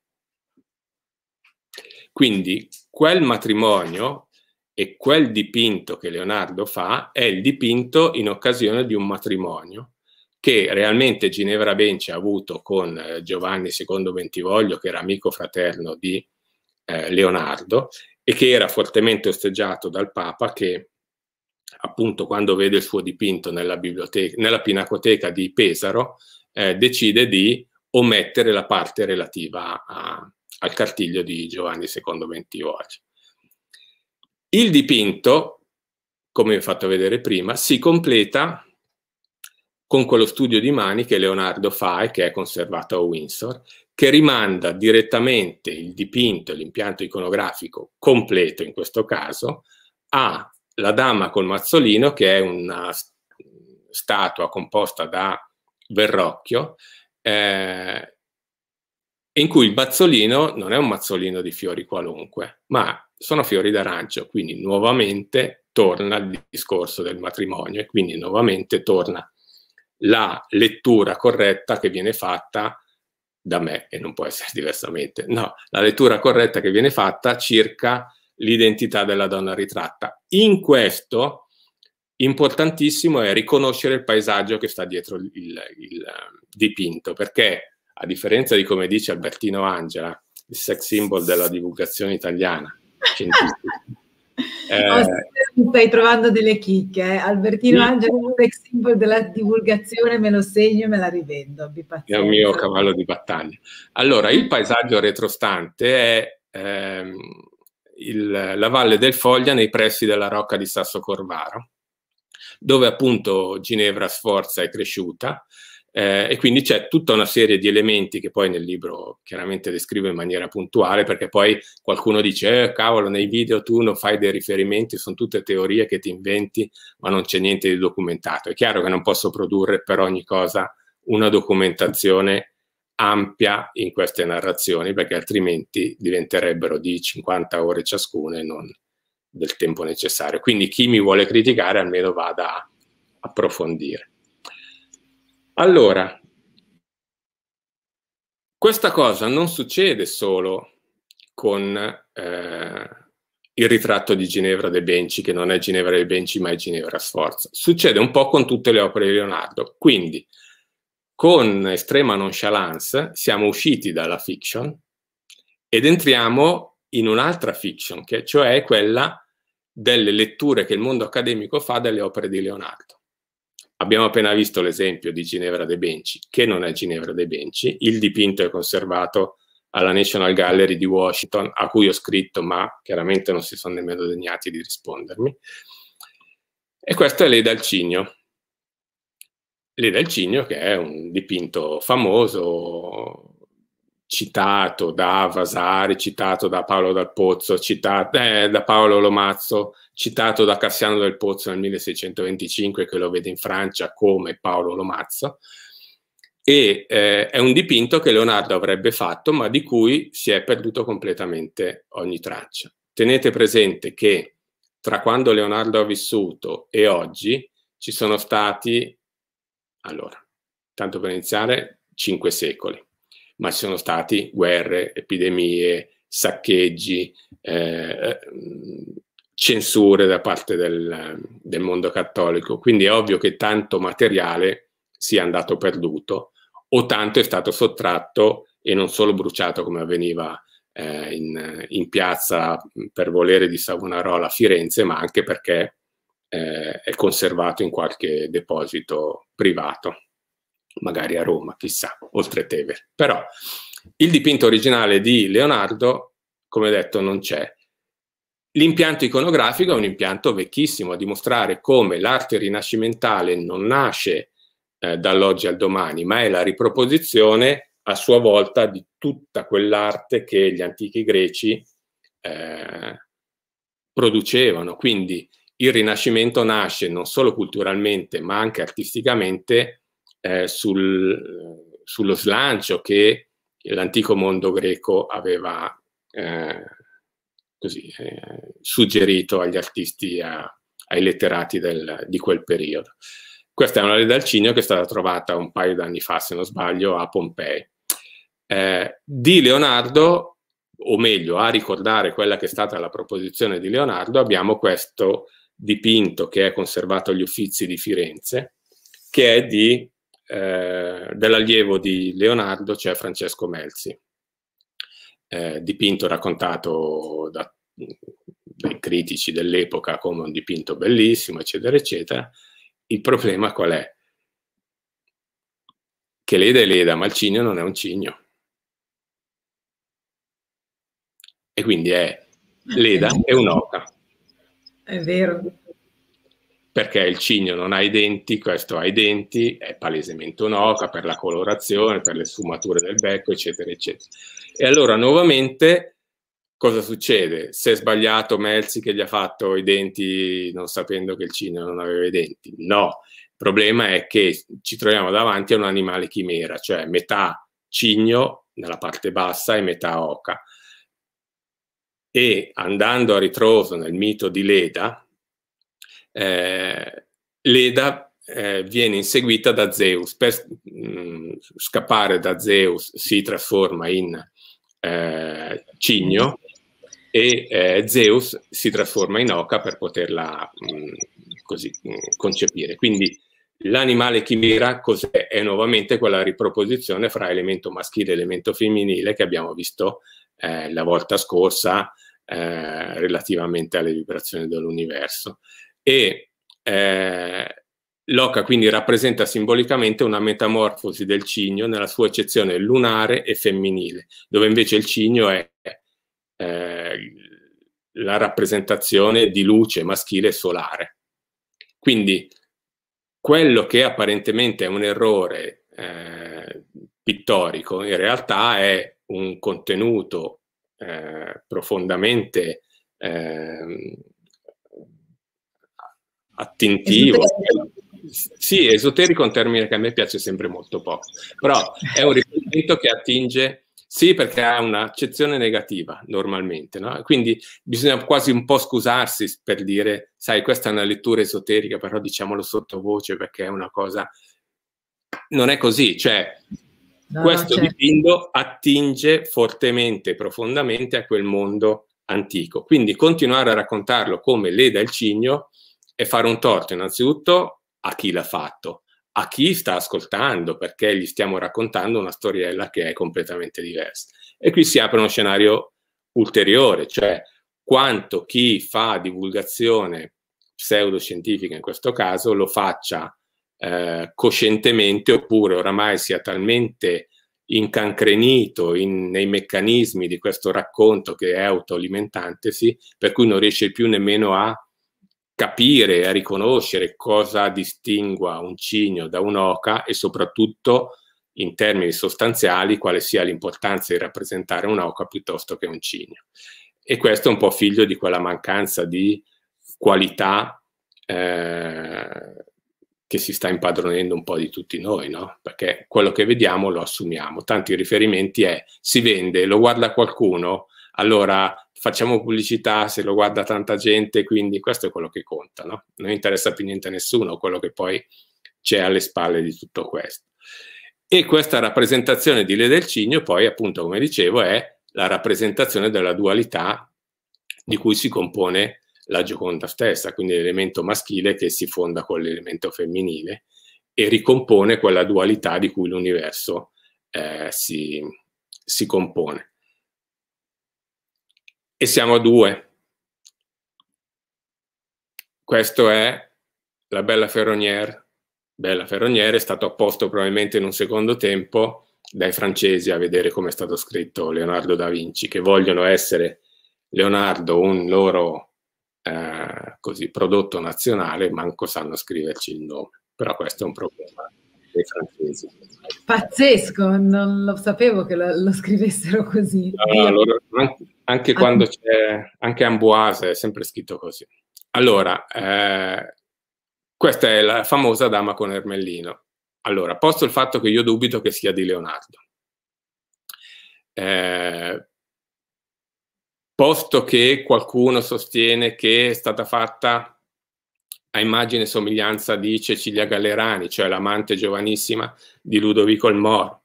B: Quindi quel matrimonio e quel dipinto che Leonardo fa è il dipinto in occasione di un matrimonio che realmente Ginevra Benci ha avuto con eh, Giovanni II Bentivoglio, che era amico fraterno di eh, Leonardo, e che era fortemente osteggiato dal Papa che appunto quando vede il suo dipinto nella, nella pinacoteca di Pesaro, eh, decide di omettere la parte relativa a, al cartiglio di Giovanni II Bentivoglio. Il dipinto, come vi ho fatto vedere prima, si completa con quello studio di mani che Leonardo fa e che è conservato a Windsor, che rimanda direttamente il dipinto, l'impianto iconografico completo in questo caso, a La Dama col Mazzolino, che è una statua composta da Verrocchio, eh, in cui il mazzolino non è un mazzolino di fiori qualunque, ma sono fiori d'arancio, quindi nuovamente torna il discorso del matrimonio e quindi nuovamente torna la lettura corretta che viene fatta da me, e non può essere diversamente, no, la lettura corretta che viene fatta circa l'identità della donna ritratta. In questo, importantissimo è riconoscere il paesaggio che sta dietro il, il, il dipinto, perché a differenza di come dice Albertino Angela, il sex symbol della divulgazione italiana,
A: Eh, stai trovando delle chicche, eh? Albertino sì. Angelo, un ex symbol della divulgazione, me lo segno e me la rivendo.
B: È un mio cavallo di battaglia. Allora, il paesaggio retrostante è ehm, il, la valle del Foglia nei pressi della rocca di Sasso Corvaro, dove appunto Ginevra Sforza è cresciuta eh, e quindi c'è tutta una serie di elementi che poi nel libro chiaramente descrivo in maniera puntuale, perché poi qualcuno dice, eh, cavolo, nei video tu non fai dei riferimenti, sono tutte teorie che ti inventi, ma non c'è niente di documentato. È chiaro che non posso produrre per ogni cosa una documentazione ampia in queste narrazioni, perché altrimenti diventerebbero di 50 ore ciascuna e non del tempo necessario. Quindi chi mi vuole criticare almeno vada a approfondire. Allora, questa cosa non succede solo con eh, il ritratto di Ginevra de Benci, che non è Ginevra de Benci ma è Ginevra Sforza. Succede un po' con tutte le opere di Leonardo. Quindi, con estrema nonchalance, siamo usciti dalla fiction ed entriamo in un'altra fiction, che cioè quella delle letture che il mondo accademico fa delle opere di Leonardo. Abbiamo appena visto l'esempio di Ginevra de Benci, che non è Ginevra de Benci. Il dipinto è conservato alla National Gallery di Washington, a cui ho scritto, ma chiaramente non si sono nemmeno degnati di rispondermi. E questo è Leda al Cigno. Leda al Cigno, che è un dipinto famoso, citato da Vasari, citato da Paolo Dal Pozzo, citato, eh, da Paolo Lomazzo, citato da Cassiano del Pozzo nel 1625, che lo vede in Francia come Paolo Lomazzo, e eh, è un dipinto che Leonardo avrebbe fatto, ma di cui si è perduto completamente ogni traccia. Tenete presente che tra quando Leonardo ha vissuto e oggi ci sono stati, allora, tanto per iniziare, cinque secoli ma ci sono stati guerre, epidemie, saccheggi, eh, censure da parte del, del, mondo cattolico. Quindi è ovvio che tanto materiale sia andato perduto o tanto è stato sottratto e non solo bruciato come avveniva eh, in, in, piazza per volere di Savonarola a Firenze, ma anche perché eh, è conservato in qualche deposito privato. magari a Roma, chissà, oltre Tevere. Però il dipinto originale di Leonardo, come detto, non c'è. L'impianto iconografico è un impianto vecchissimo a dimostrare come l'arte rinascimentale non nasce eh, dall'oggi al domani, ma è la riproposizione a sua volta di tutta quell'arte che gli antichi greci eh, producevano. Quindi il Rinascimento nasce non solo culturalmente, ma anche artisticamente eh, sul, sullo slancio che l'antico mondo greco aveva eh, così, eh, suggerito agli artisti, a, ai letterati del, di quel periodo. Questa è una leda al cigno che è stata trovata un paio d'anni fa, se non sbaglio, a Pompei. Eh, di Leonardo, o meglio, a ricordare quella che è stata la proposizione di Leonardo, abbiamo questo dipinto che è conservato agli Uffizi di Firenze, che è di, eh, dell'allievo di Leonardo, cioè Francesco Melzi eh, dipinto raccontato da, dai critici dell'epoca come un dipinto bellissimo, eccetera, eccetera. Il problema qual è? Che Leda è Leda, ma il cigno non è un cigno. E quindi è Leda e un'oca.
A: È vero.
B: Perché il cigno non ha i denti, questo ha i denti, è palesemente un'oca per la colorazione, per le sfumature del becco, eccetera, eccetera. E allora nuovamente cosa succede? Se è sbagliato Melzi che gli ha fatto i denti non sapendo che il cigno non aveva i denti? No, il problema è che ci troviamo davanti a un animale chimera, cioè metà cigno nella parte bassa e metà oca. E andando a ritroso nel mito di Leda, eh, Leda eh, viene inseguita da Zeus. Per mh, mm, scappare da Zeus si trasforma in eh, Cigno e eh, Zeus si trasforma in oca per poterla mh, mm, così mh, mm, concepire. Quindi l'animale chimera cos'è? È nuovamente quella riproposizione fra elemento maschile e elemento femminile che abbiamo visto eh, la volta scorsa eh, relativamente alle vibrazioni dell'universo. E eh, L'oca quindi rappresenta simbolicamente una metamorfosi del cigno nella sua eccezione lunare e femminile, dove invece il cigno è eh, la rappresentazione di luce maschile solare. Quindi quello che apparentemente è un errore eh, pittorico, in realtà è un contenuto eh, profondamente eh, attintivo. Sì, esoterico è un termine che a me piace sempre molto poco, però è un riferimento che attinge, sì, perché ha un'accezione negativa normalmente, no? quindi bisogna quasi un po' scusarsi per dire, sai, questa è una lettura esoterica, però diciamolo sottovoce perché è una cosa... Non è così, cioè no, questo certo. dipinto attinge fortemente, profondamente a quel mondo antico. Quindi continuare a raccontarlo come Leda il Cigno è fare un torto innanzitutto a chi l'ha fatto, a chi sta ascoltando, perché gli stiamo raccontando una storiella che è completamente diversa. E qui si apre uno scenario ulteriore, cioè quanto chi fa divulgazione pseudoscientifica in questo caso lo faccia eh, coscientemente oppure oramai sia talmente incancrenito in, nei meccanismi di questo racconto che è autoalimentantesi, per cui non riesce più nemmeno a capire, a riconoscere cosa distingua un cigno da un'oca e soprattutto in termini sostanziali quale sia l'importanza di rappresentare un'oca piuttosto che un cigno. E questo è un po' figlio di quella mancanza di qualità eh, che si sta impadronendo un po' di tutti noi, no? Perché quello che vediamo lo assumiamo. Tanti riferimenti è si vende, lo guarda qualcuno, allora facciamo pubblicità se lo guarda tanta gente, quindi questo è quello che conta, no? Non interessa più niente a nessuno quello che poi c'è alle spalle di tutto questo. E questa rappresentazione di Le del Cigno poi, appunto, come dicevo, è la rappresentazione della dualità di cui si compone la Gioconda stessa, quindi l'elemento maschile che si fonda con l'elemento femminile e ricompone quella dualità di cui l'universo eh, si, si compone e siamo a due. Questo è la bella ferroniere Bella Ferroniere è stato apposto probabilmente in un secondo tempo dai francesi a vedere come è stato scritto Leonardo da Vinci, che vogliono essere Leonardo un loro eh, così, prodotto nazionale, manco sanno scriverci il nome. Però questo è un problema dei francesi.
A: Pazzesco, non lo sapevo che lo, lo scrivessero così.
B: No, allora, anche quando c'è, anche Amboise è sempre scritto così. Allora, eh, questa è la famosa dama con Ermellino. Allora, posto il fatto che io dubito che sia di Leonardo, eh, posto che qualcuno sostiene che è stata fatta a immagine e somiglianza di Cecilia Gallerani, cioè l'amante giovanissima di Ludovico il Moro,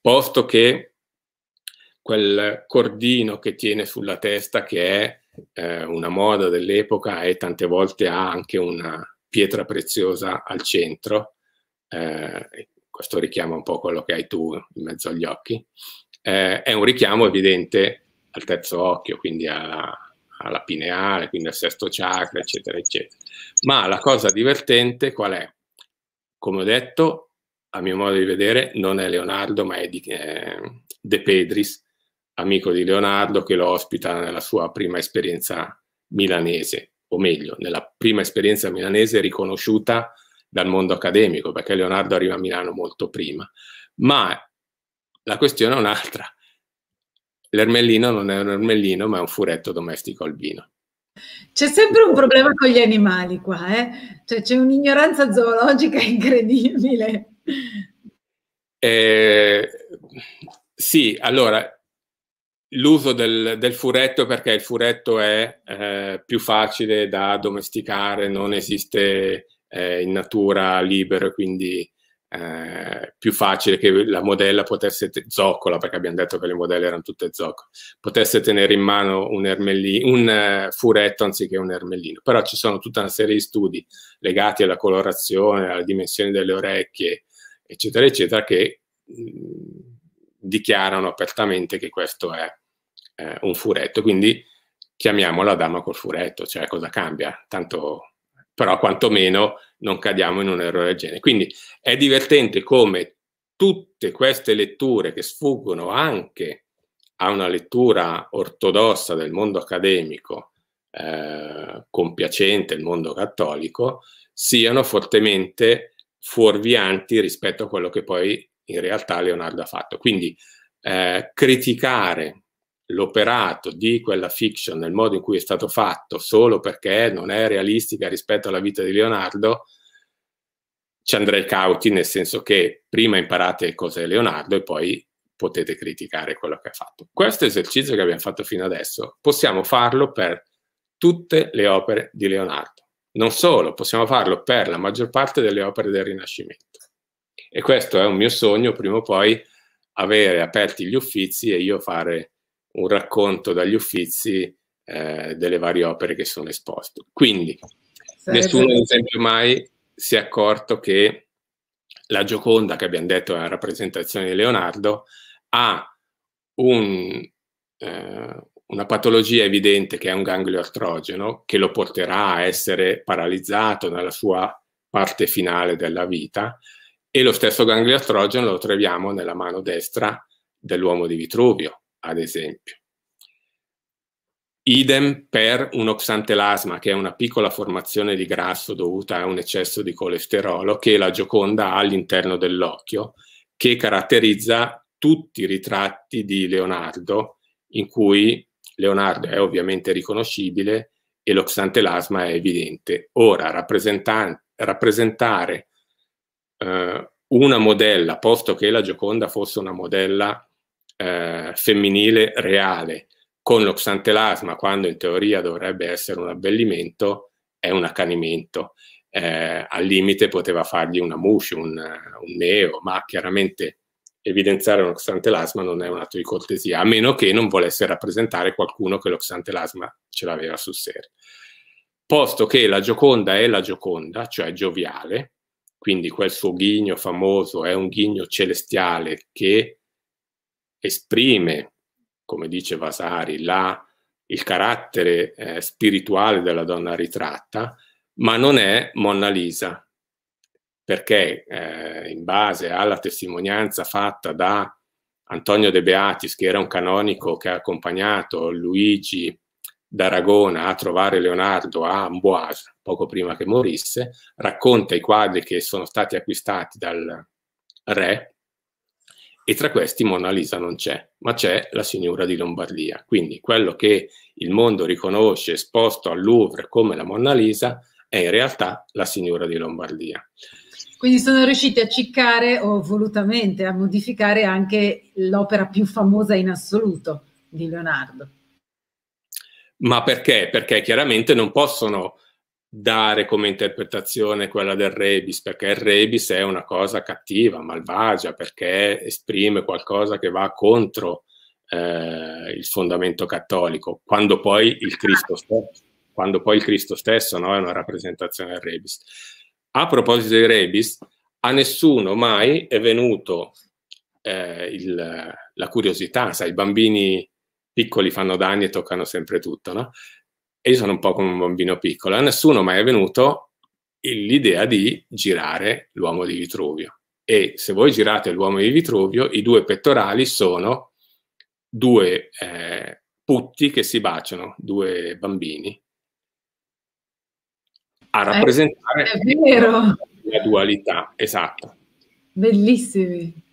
B: posto che quel cordino che tiene sulla testa, che è eh, una moda dell'epoca e tante volte ha anche una pietra preziosa al centro, eh, questo richiama un po' quello che hai tu in mezzo agli occhi, eh, è un richiamo evidente al terzo occhio, quindi alla, alla pineale, quindi al sesto chakra, eccetera, eccetera. Ma la cosa divertente qual è? Come ho detto, a mio modo di vedere, non è Leonardo, ma è di, eh, De Pedris, amico di Leonardo, che lo ospita nella sua prima esperienza milanese, o meglio, nella prima esperienza milanese riconosciuta dal mondo accademico, perché Leonardo arriva a Milano molto prima. Ma la questione è un'altra. L'ermellino non è un ermellino, ma è un furetto domestico albino.
A: C'è sempre un problema con gli animali qua, eh? Cioè c'è un'ignoranza zoologica incredibile.
B: Eh, sì, allora, l'uso del, del, furetto perché il furetto è eh, più facile da domesticare, non esiste eh, in natura libero, quindi eh, più facile che la modella potesse, te- zoccola, perché abbiamo detto che le modelle erano tutte zoccole, potesse tenere in mano un, ermellino, un uh, furetto anziché un ermellino. Però ci sono tutta una serie di studi legati alla colorazione, alle dimensioni delle orecchie, eccetera, eccetera, che mh, dichiarano apertamente che questo è eh, un furetto. Quindi chiamiamo la dama col furetto, cioè cosa cambia? Tanto però quantomeno non cadiamo in un errore del genere. Quindi è divertente come tutte queste letture che sfuggono anche a una lettura ortodossa del mondo accademico, eh, compiacente il mondo cattolico, siano fortemente fuorvianti rispetto a quello che poi in realtà Leonardo ha fatto. Quindi eh, criticare l'operato di quella fiction nel modo in cui è stato fatto solo perché non è realistica rispetto alla vita di Leonardo, ci andrei cauti nel senso che prima imparate cos'è Leonardo e poi potete criticare quello che ha fatto. Questo esercizio che abbiamo fatto fino adesso possiamo farlo per tutte le opere di Leonardo. Non solo, possiamo farlo per la maggior parte delle opere del Rinascimento. E questo è un mio sogno, prima o poi avere aperti gli uffizi e io fare un racconto dagli uffizi eh, delle varie opere che sono esposte. Quindi Sarebbe... nessuno, ad esempio, mai si è accorto che la Gioconda, che abbiamo detto è una rappresentazione di Leonardo, ha un, eh, una patologia evidente che è un ganglio artrogeno che lo porterà a essere paralizzato nella sua parte finale della vita e lo stesso ganglio artrogeno lo troviamo nella mano destra dell'uomo di Vitruvio, ad esempio. Idem per un oxantelasma, che è una piccola formazione di grasso dovuta a un eccesso di colesterolo che la Gioconda ha all'interno dell'occhio, che caratterizza tutti i ritratti di Leonardo, in cui Leonardo è ovviamente riconoscibile e l'oxantelasma è evidente. Ora, rappresentare eh, una modella, posto che la Gioconda fosse una modella eh, femminile reale con l'oxantelasma, quando in teoria dovrebbe essere un abbellimento, è un accanimento. Eh, al limite poteva fargli una mush, un, un neo, ma chiaramente evidenziare un oxantelasma non è un atto di cortesia, a meno che non volesse rappresentare qualcuno che l'oxantelasma ce l'aveva sul serio. Posto che la Gioconda è la Gioconda, cioè gioviale, quindi quel suo ghigno famoso è un ghigno celestiale che esprime, come dice Vasari, la, il carattere eh, spirituale della donna ritratta, ma non è Monna Lisa. perché eh, in base alla testimonianza fatta da Antonio De Beatis, che era un canonico che ha accompagnato Luigi d'Aragona a trovare Leonardo a Amboise poco prima che morisse, racconta i quadri che sono stati acquistati dal re e tra questi Mona Lisa non c'è, ma c'è la signora di Lombardia. Quindi quello che il mondo riconosce esposto al Louvre come la Mona Lisa è in realtà la signora di Lombardia.
A: Quindi sono riusciti a ciccare o volutamente a modificare anche l'opera più famosa in assoluto di Leonardo.
B: Ma perché? Perché chiaramente non possono dare come interpretazione quella del rebis, perché il rebis è una cosa cattiva, malvagia, perché esprime qualcosa che va contro eh, il fondamento cattolico, quando poi il Cristo stesso, quando poi il Cristo stesso no, è una rappresentazione del rebis. A proposito dei rebis, a nessuno mai è venuto eh, il, la curiosità, sai, i bambini piccoli fanno danni e toccano sempre tutto, no? E io sono un po' come un bambino piccolo, a nessuno mai è venuto l'idea di girare l'uomo di Vitruvio. E se voi girate l'uomo di Vitruvio, i due pettorali sono due eh, putti che si baciano, due bambini, a eh, rappresentare la dualità, esatto.
A: Bellissimi.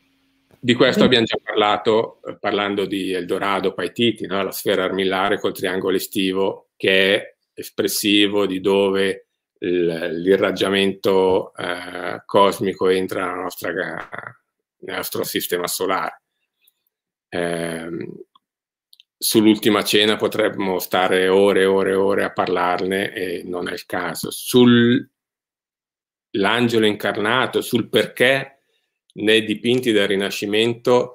B: Di questo abbiamo già parlato eh, parlando di Eldorado Paititi, no? la sfera armillare col triangolo estivo che è espressivo di dove l'irraggiamento eh, cosmico entra nella nostra, nel nostro sistema solare. Eh, sull'ultima cena potremmo stare ore e ore e ore a parlarne e non è il caso. Sull'angelo incarnato, sul perché nei dipinti del Rinascimento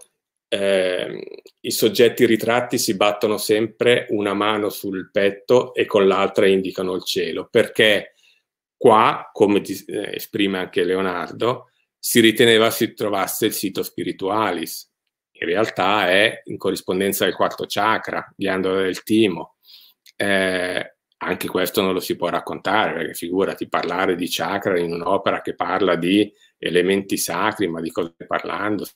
B: eh, i soggetti ritratti si battono sempre una mano sul petto e con l'altra indicano il cielo, perché qua, come eh, esprime anche Leonardo, si riteneva si trovasse il sito spiritualis. In realtà è in corrispondenza del quarto chakra, ghiandola del timo. Eh, anche questo non lo si può raccontare, perché figurati parlare di chakra in un'opera che parla di elementi sacri, ma di cosa stai parlando?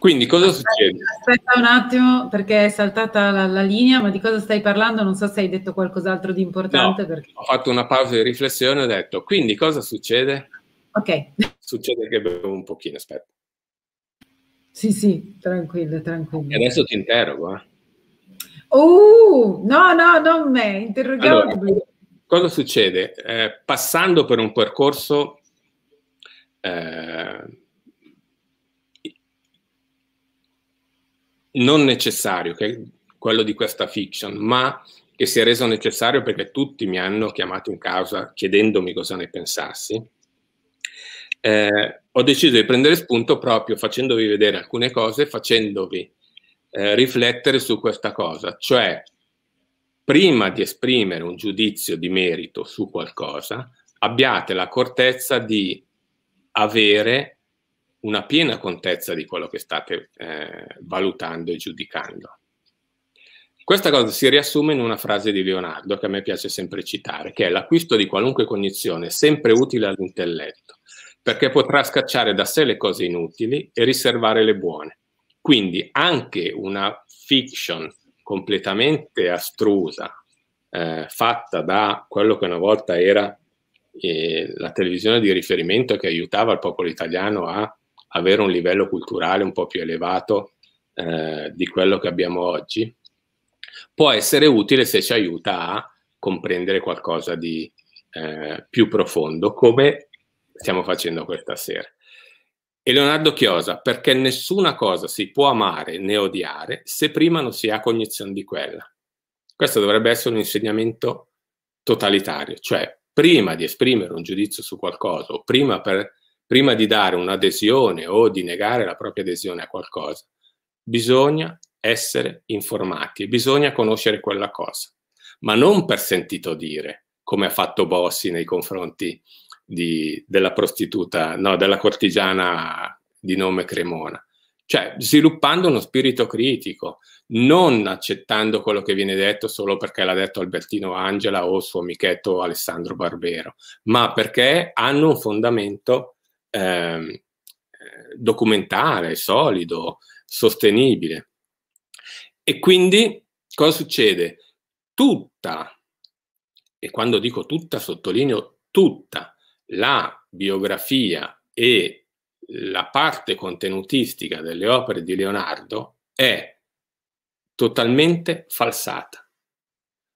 B: Quindi cosa
A: aspetta,
B: succede?
A: Aspetta un attimo perché è saltata la, la, linea, ma di cosa stai parlando? Non so se hai detto qualcos'altro di importante.
B: No,
A: perché...
B: Ho fatto una pausa di riflessione e ho detto, quindi cosa succede?
A: Ok.
B: Succede che bevo un pochino, aspetta.
A: Sì, sì, tranquillo, tranquillo.
B: E adesso ti interrogo. Eh.
A: Uh, no, no, non me, interroghiamo. Allora,
B: cosa succede? Eh, passando per un percorso eh, non necessario, che è quello di questa fiction, ma che si è reso necessario perché tutti mi hanno chiamato in causa chiedendomi cosa ne pensassi, eh, ho deciso di prendere spunto proprio facendovi vedere alcune cose, facendovi eh, riflettere su questa cosa, cioè prima di esprimere un giudizio di merito su qualcosa, abbiate l'accortezza di avere una piena contezza di quello che state eh, valutando e giudicando. Questa cosa si riassume in una frase di Leonardo che a me piace sempre citare, che è l'acquisto di qualunque cognizione è sempre utile all'intelletto, perché potrà scacciare da sé le cose inutili e riservare le buone. Quindi anche una fiction completamente astrusa, eh, fatta da quello che una volta era eh, la televisione di riferimento che aiutava il popolo italiano a avere un livello culturale un po' più elevato eh, di quello che abbiamo oggi, può essere utile se ci aiuta a comprendere qualcosa di eh, più profondo, come stiamo facendo questa sera. E Leonardo Chiosa, perché nessuna cosa si può amare né odiare se prima non si ha cognizione di quella. Questo dovrebbe essere un insegnamento totalitario, cioè prima di esprimere un giudizio su qualcosa o prima, per, prima di dare un'adesione o di negare la propria adesione a qualcosa, bisogna essere informati bisogna conoscere quella cosa, ma non per sentito dire, come ha fatto Bossi nei confronti di, della prostituta, no, della cortigiana di nome Cremona, cioè sviluppando uno spirito critico, non accettando quello che viene detto solo perché l'ha detto Albertino Angela o il suo amichetto Alessandro Barbero, ma perché hanno un fondamento ehm, eh, documentale, solido, sostenibile. E quindi cosa succede? Tutta, e quando dico tutta sottolineo tutta, la biografia e la parte contenutistica delle opere di Leonardo è totalmente falsata,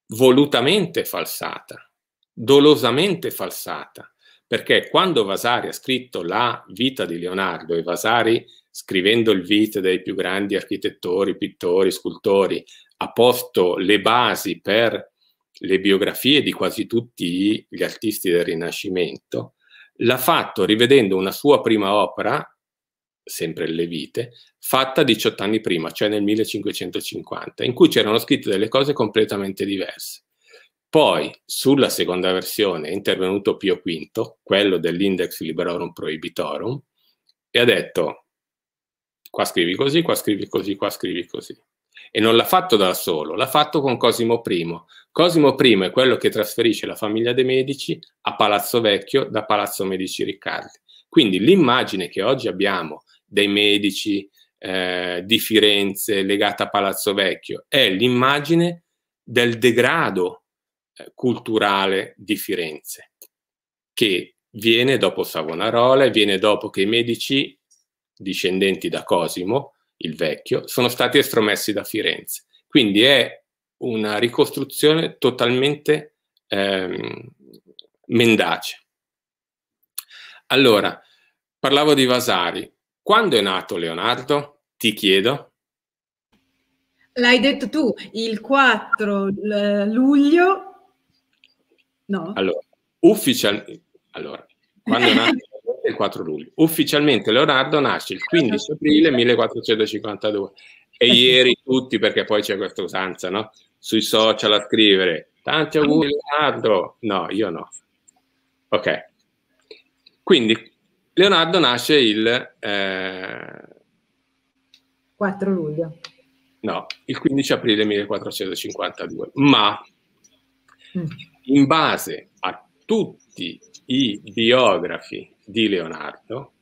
B: volutamente falsata, dolosamente falsata, perché quando Vasari ha scritto la vita di Leonardo e Vasari scrivendo il vite dei più grandi architettori, pittori, scultori, ha posto le basi per le biografie di quasi tutti gli artisti del Rinascimento, l'ha fatto rivedendo una sua prima opera, sempre Le Vite, fatta 18 anni prima, cioè nel 1550, in cui c'erano scritte delle cose completamente diverse. Poi, sulla seconda versione, è intervenuto Pio V, quello dell'Index Liberorum Prohibitorum, e ha detto, qua scrivi così, qua scrivi così, qua scrivi così. E non l'ha fatto da solo, l'ha fatto con Cosimo I. Cosimo I è quello che trasferisce la famiglia dei Medici a Palazzo Vecchio da Palazzo Medici Riccardi. Quindi l'immagine che oggi abbiamo dei Medici eh, di Firenze legata a Palazzo Vecchio è l'immagine del degrado eh, culturale di Firenze, che viene dopo Savonarola e viene dopo che i Medici, discendenti da Cosimo, il vecchio, sono stati estromessi da Firenze. Quindi è una ricostruzione totalmente ehm, mendace. Allora, parlavo di Vasari. Quando è nato Leonardo? Ti chiedo.
A: L'hai detto tu, il 4 luglio. No.
B: Allora, ufficialmente, allora, quando è nato il 4 luglio. Ufficialmente Leonardo nasce il 15 aprile 1452 e ieri tutti, perché poi c'è questa usanza, no? Sui social a scrivere tanti auguri Leonardo. No, io no. Ok. Quindi Leonardo nasce il eh...
A: 4 luglio.
B: No, il 15 aprile 1452, ma mm. in base a tutti i biografi di Leonardo,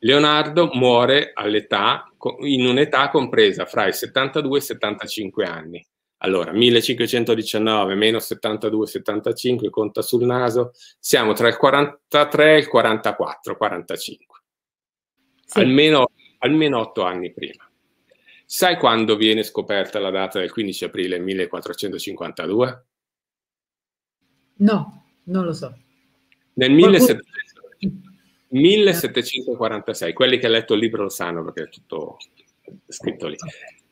B: Leonardo muore all'età, in un'età compresa fra i 72 e i 75 anni. Allora, 1519 meno 72, 75, conta sul naso, siamo tra il 43 e il 44, 45. Sì. Almeno, almeno 8 anni prima. Sai quando viene scoperta la data del 15 aprile 1452?
A: No, non lo so.
B: Nel 1700, 1746, quelli che ha letto il libro lo sanno perché è tutto scritto lì.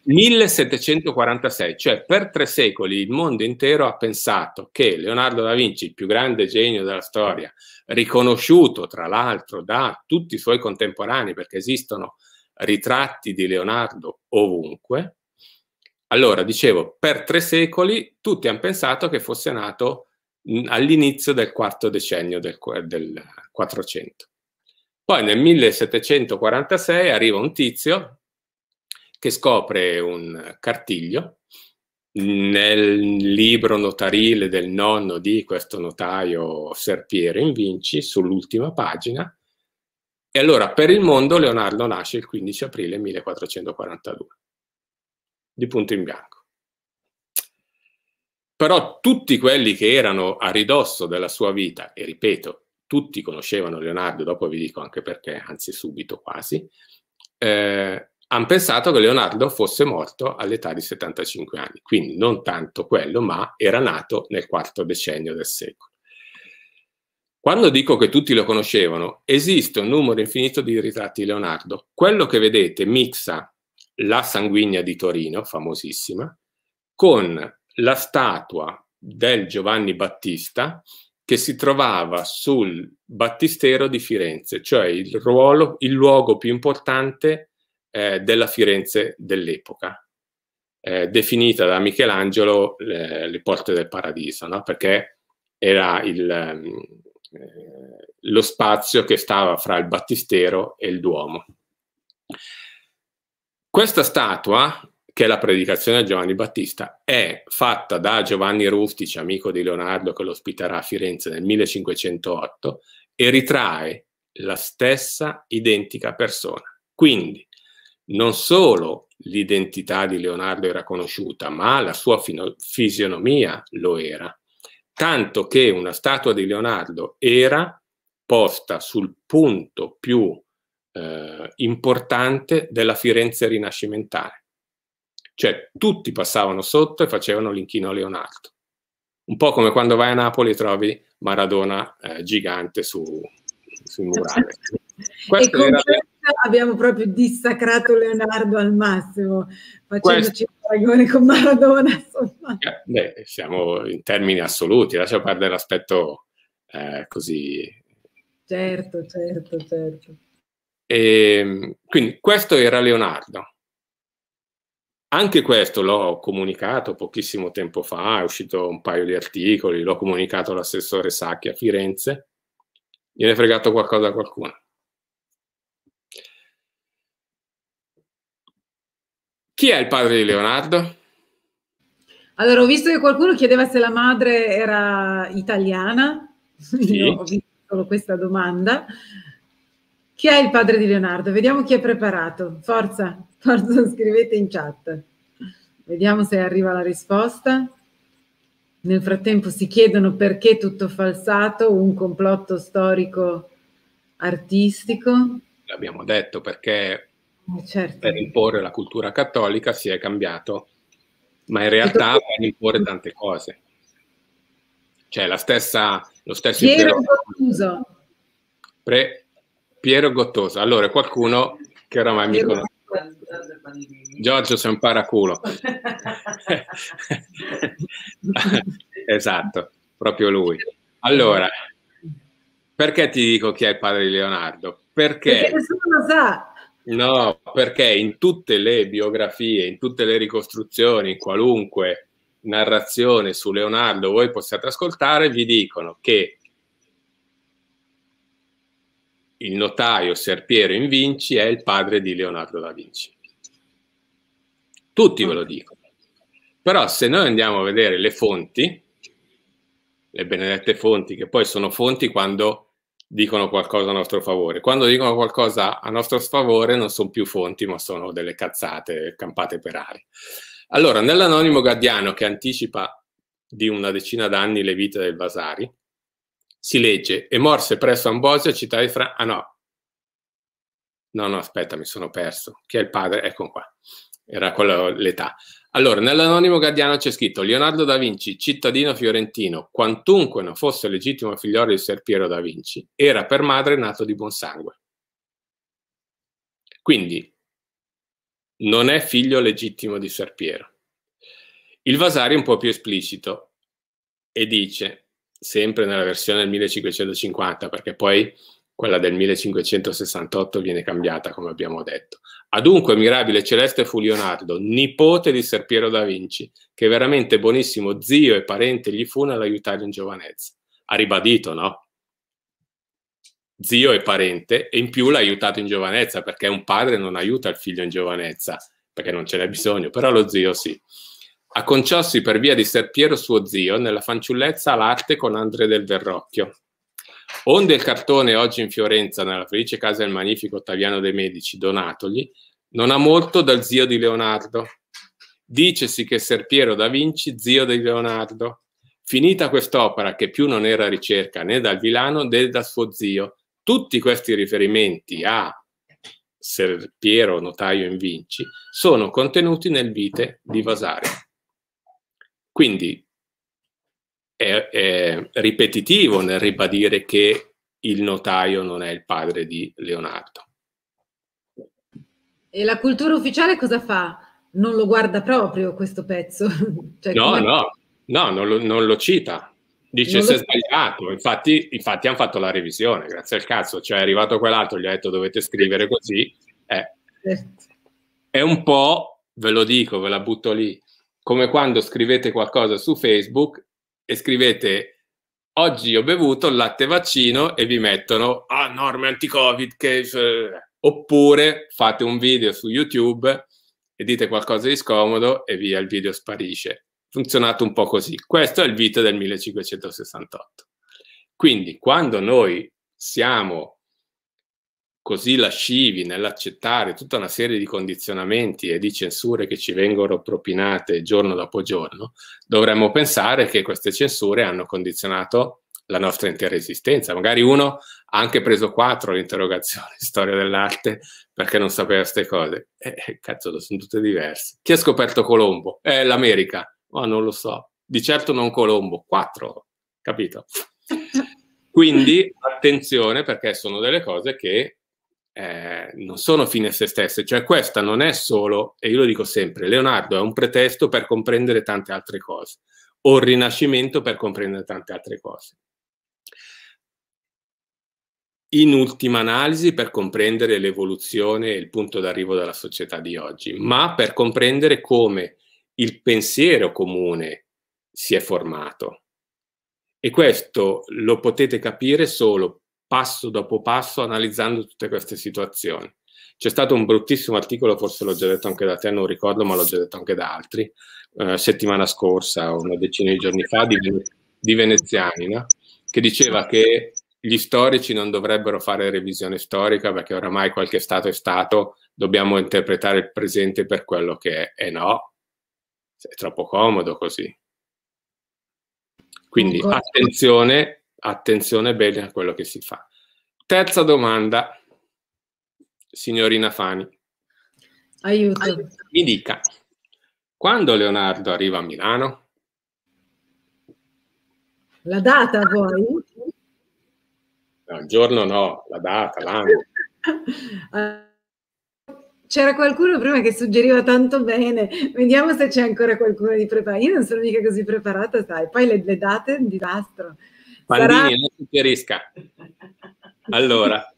B: 1746, cioè per tre secoli il mondo intero ha pensato che Leonardo da Vinci, il più grande genio della storia, riconosciuto tra l'altro da tutti i suoi contemporanei perché esistono ritratti di Leonardo ovunque, allora dicevo, per tre secoli tutti hanno pensato che fosse nato all'inizio del quarto decennio del, del 400. Poi nel 1746 arriva un tizio che scopre un cartiglio nel libro notarile del nonno di questo notaio Serpiero in Vinci, sull'ultima pagina, e allora per il mondo Leonardo nasce il 15 aprile 1442, di punto in bianco. Però tutti quelli che erano a ridosso della sua vita, e ripeto, tutti conoscevano Leonardo, dopo vi dico anche perché, anzi subito quasi, eh, hanno pensato che Leonardo fosse morto all'età di 75 anni, quindi non tanto quello, ma era nato nel quarto decennio del secolo. Quando dico che tutti lo conoscevano, esiste un numero infinito di ritratti di Leonardo. Quello che vedete mixa la sanguigna di Torino, famosissima, con la statua del Giovanni Battista che si trovava sul battistero di Firenze, cioè il, ruolo, il luogo più importante eh, della Firenze dell'epoca, eh, definita da Michelangelo eh, le porte del paradiso, no? perché era il, ehm, eh, lo spazio che stava fra il battistero e il Duomo. Questa statua, che è la predicazione di Giovanni Battista, è fatta da Giovanni Rustici, amico di Leonardo che lo ospiterà a Firenze nel 1508, e ritrae la stessa identica persona. Quindi non solo l'identità di Leonardo era conosciuta, ma la sua fisionomia lo era, tanto che una statua di Leonardo era posta sul punto più eh, importante della Firenze rinascimentale. Cioè tutti passavano sotto e facevano l'inchino a Leonardo. Un po' come quando vai a Napoli e trovi Maradona eh, gigante su, sul murale.
A: Questo e con era... abbiamo proprio dissacrato Leonardo al massimo, facendoci un paragone con Maradona.
B: Eh, beh, siamo in termini assoluti, lascia perdere l'aspetto eh, così.
A: Certo, certo, certo.
B: E, ehm, quindi questo era Leonardo. Anche questo l'ho comunicato pochissimo tempo fa, è uscito un paio di articoli, l'ho comunicato all'assessore Sacchi a Firenze, gliene è fregato qualcosa a qualcuno. Chi è il padre di Leonardo?
A: Allora, ho visto che qualcuno chiedeva se la madre era italiana, sì. Io ho visto solo questa domanda. Chi è il padre di Leonardo? Vediamo chi è preparato. Forza, forza, scrivete in chat. Vediamo se arriva la risposta. Nel frattempo si chiedono perché tutto falsato, un complotto storico artistico.
B: L'abbiamo detto perché eh, certo. per imporre la cultura cattolica si è cambiato, ma in realtà per imporre tante cose. Cioè la stessa, lo stesso
A: Piero Gottuso.
B: Pre, Piero Gottoso. Allora, qualcuno che oramai mi conosce. Giorgio sei un paraculo. esatto, proprio lui. Allora, perché ti dico chi è il padre di Leonardo? Perché,
A: perché nessuno lo sa.
B: No, perché in tutte le biografie, in tutte le ricostruzioni, in qualunque narrazione su Leonardo voi possiate ascoltare, vi dicono che il notaio Ser Piero in Vinci è il padre di Leonardo da Vinci. Tutti ve lo dicono. Però se noi andiamo a vedere le fonti, le benedette fonti, che poi sono fonti quando dicono qualcosa a nostro favore. Quando dicono qualcosa a nostro sfavore non sono più fonti, ma sono delle cazzate campate per aria. Allora, nell'anonimo Gaddiano che anticipa di una decina d'anni le vite del Vasari, si legge e morse presso Ambosia, città di Francia. Ah no, no, no, aspetta, mi sono perso. Chi è il padre? Ecco qua era quella l'età. Allora, nell'anonimo Gaddiano c'è scritto Leonardo da Vinci, cittadino fiorentino, quantunque non fosse legittimo figliolo di Ser Piero da Vinci, era per madre nato di buon sangue. Quindi non è figlio legittimo di Ser Piero. Il Vasari è un po' più esplicito e dice, sempre nella versione del 1550, perché poi quella del 1568 viene cambiata, come abbiamo detto. Adunque, mirabile celeste fu Leonardo, nipote di Ser Piero da Vinci, che veramente buonissimo zio e parente gli fu nell'aiutarlo in giovanezza. Ha ribadito, no? Zio e parente, e in più l'ha aiutato in giovanezza, perché un padre non aiuta il figlio in giovanezza, perché non ce n'è bisogno, però lo zio sì. Ha concessi per via di Ser Piero suo zio, nella fanciullezza l'arte con Andre del Verrocchio, Onde il cartone oggi in Fiorenza, nella felice casa del magnifico Ottaviano de' Medici, donatogli, non ha molto dal zio di Leonardo. Dicesi che Ser Piero da Vinci, zio di Leonardo. Finita quest'opera, che più non era ricerca né dal Vilano né da suo zio, tutti questi riferimenti a Ser Piero, notaio in Vinci, sono contenuti nel vite di Vasari. Quindi è, è ripetitivo nel ribadire che il notaio non è il padre di Leonardo.
A: E la cultura ufficiale cosa fa? Non lo guarda proprio questo pezzo?
B: cioè, no, come... no, no, non lo, non lo cita. Dice se è sbagliato, infatti, infatti hanno fatto la revisione, grazie al cazzo, cioè è arrivato quell'altro, gli ha detto dovete scrivere così, eh. certo. è un po', ve lo dico, ve la butto lì, come quando scrivete qualcosa su Facebook e scrivete oggi ho bevuto latte vaccino e vi mettono ah, norme anti-covid che... oppure fate un video su YouTube e dite qualcosa di scomodo e via, il video sparisce. Funzionato un po' così. Questo è il video del 1568. Quindi quando noi siamo così lascivi nell'accettare tutta una serie di condizionamenti e di censure che ci vengono propinate giorno dopo giorno, dovremmo pensare che queste censure hanno condizionato la nostra intera esistenza. Magari uno ha anche preso quattro l'interrogazione storia dell'arte perché non sapeva queste cose. Eh, eh, cazzo, sono tutte diverse. Chi ha scoperto Colombo? Eh, l'America. Oh, non lo so. Di certo non Colombo. Quattro, capito? Quindi attenzione perché sono delle cose che eh, non sono fine a se stesse, cioè questa non è solo, e io lo dico sempre, Leonardo è un pretesto per comprendere tante altre cose, o il Rinascimento per comprendere tante altre cose. In ultima analisi per comprendere l'evoluzione e il punto d'arrivo della società di oggi, ma per comprendere come il pensiero comune si è formato. E questo lo potete capire solo passo dopo passo analizzando tutte queste situazioni. C'è stato un bruttissimo articolo, forse l'ho già detto anche da te, non ricordo, ma l'ho già detto anche da altri, eh, settimana scorsa o una decina di giorni fa, di, di Veneziani, no? che diceva che gli storici non dovrebbero fare revisione storica perché oramai qualche stato è stato, dobbiamo interpretare il presente per quello che è. E no, è troppo comodo così. Quindi attenzione attenzione bene a quello che si fa. Terza domanda, signorina Fani.
A: Aiuto.
B: Mi dica, quando Leonardo arriva a Milano?
A: La data poi?
B: No, il giorno no, la data, l'anno.
A: C'era qualcuno prima che suggeriva tanto bene, vediamo se c'è ancora qualcuno di preparato. Io non sono mica così preparata, sai. Poi le, le date è un disastro.
B: Pandini, Sarà... non si chiarisca. Allora,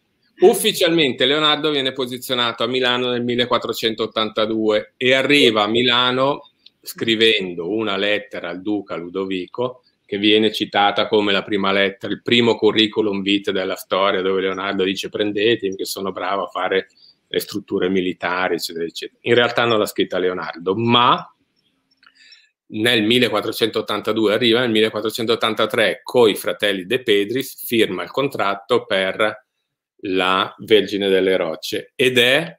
B: ufficialmente Leonardo viene posizionato a Milano nel 1482 e arriva a Milano scrivendo una lettera al duca Ludovico che viene citata come la prima lettera, il primo curriculum vitae della storia dove Leonardo dice prendetemi che sono bravo a fare le strutture militari, eccetera, eccetera. In realtà non l'ha scritta Leonardo, ma nel 1482 arriva, nel 1483 con i fratelli De Pedris firma il contratto per la Vergine delle Rocce ed è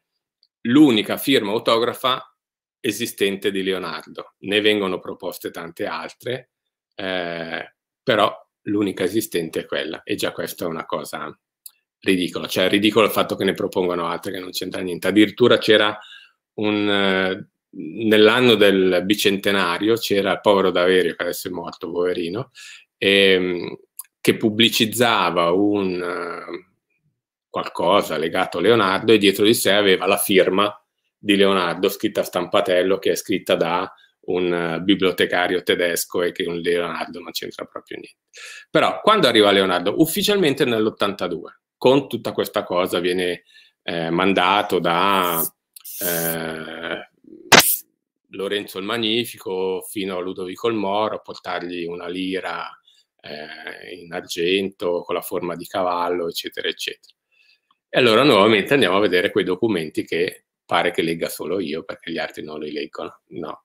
B: l'unica firma autografa esistente di Leonardo. Ne vengono proposte tante altre, eh, però l'unica esistente è quella e già questa è una cosa ridicola, cioè è ridicolo il fatto che ne propongono altre che non c'entra niente. Addirittura c'era un... Eh, nell'anno del bicentenario c'era il povero Daverio, che adesso è morto, poverino, ehm, che pubblicizzava un uh, qualcosa legato a Leonardo e dietro di sé aveva la firma di Leonardo scritta a stampatello che è scritta da un uh, bibliotecario tedesco e che un Leonardo non c'entra proprio niente. Però quando arriva Leonardo, ufficialmente nell'82, con tutta questa cosa viene eh, mandato da eh, Lorenzo il Magnifico fino a Ludovico il Moro, a portargli una lira eh, in argento con la forma di cavallo, eccetera, eccetera. E allora nuovamente andiamo a vedere quei documenti che pare che legga solo io, perché gli altri non li leggono. No.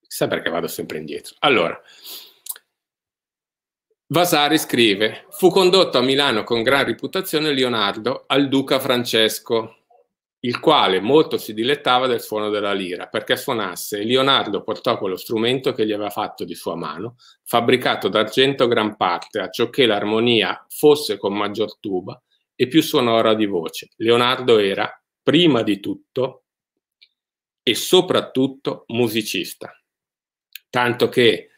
B: Chissà perché vado sempre indietro. Allora, Vasari scrive, fu condotto a Milano con gran reputazione Leonardo al duca Francesco, il quale molto si dilettava del suono della lira, perché suonasse e Leonardo portò quello strumento che gli aveva fatto di sua mano, fabbricato d'argento gran parte, a ciò che l'armonia fosse con maggior tuba e più sonora di voce. Leonardo era, prima di tutto e soprattutto, musicista. Tanto che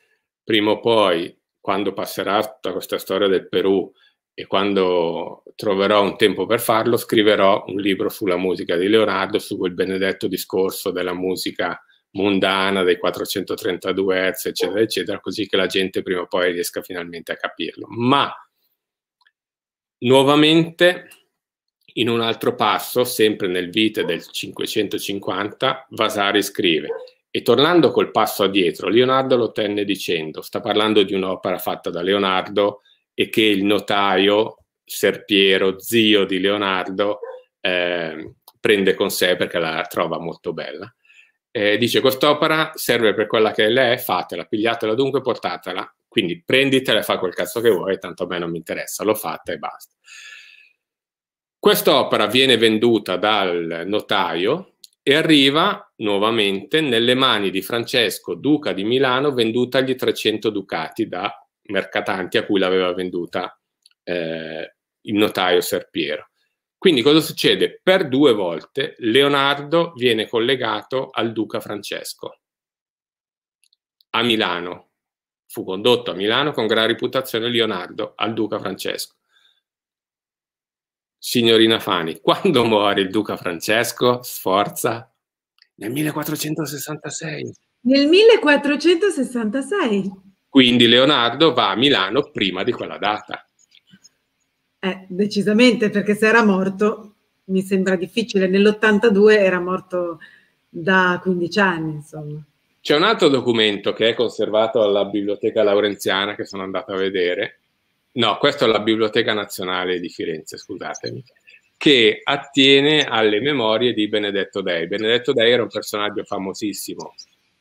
B: prima o poi, quando passerà tutta questa storia del Perù, e quando troverò un tempo per farlo scriverò un libro sulla musica di Leonardo, su quel benedetto discorso della musica mondana dei 432 Hz, eccetera, eccetera, così che la gente prima o poi riesca finalmente a capirlo. Ma nuovamente, in un altro passo, sempre nel vite del 550, Vasari scrive e tornando col passo addietro, Leonardo lo tenne dicendo, sta parlando di un'opera fatta da Leonardo e che il notaio Serpiero, zio di Leonardo, eh, prende con sé perché la trova molto bella. Eh, dice quest'opera serve per quella che lei è, fatela, pigliatela dunque, portatela, quindi prenditela e fa quel cazzo che vuoi, tanto a me non mi interessa, l'ho fatta e basta. Quest'opera viene venduta dal notaio e arriva nuovamente nelle mani di Francesco, duca di Milano, vendutagli 300 ducati da mercatanti a cui l'aveva venduta eh, il notaio Serpiero. Quindi cosa succede? Per due volte Leonardo viene collegato al duca Francesco a Milano. Fu condotto a Milano con gran reputazione Leonardo al duca Francesco. Signorina Fani, quando muore il duca Francesco? Sforza? Nel 1466.
A: Nel 1466.
B: Quindi Leonardo va a Milano prima di quella data.
A: Eh, decisamente, perché se era morto, mi sembra difficile. Nell'82 era morto da 15 anni, insomma.
B: C'è un altro documento che è conservato alla Biblioteca Laurenziana che sono andato a vedere, no, questo è la Biblioteca Nazionale di Firenze, scusatemi, che attiene alle memorie di Benedetto Dei. Benedetto Dei era un personaggio famosissimo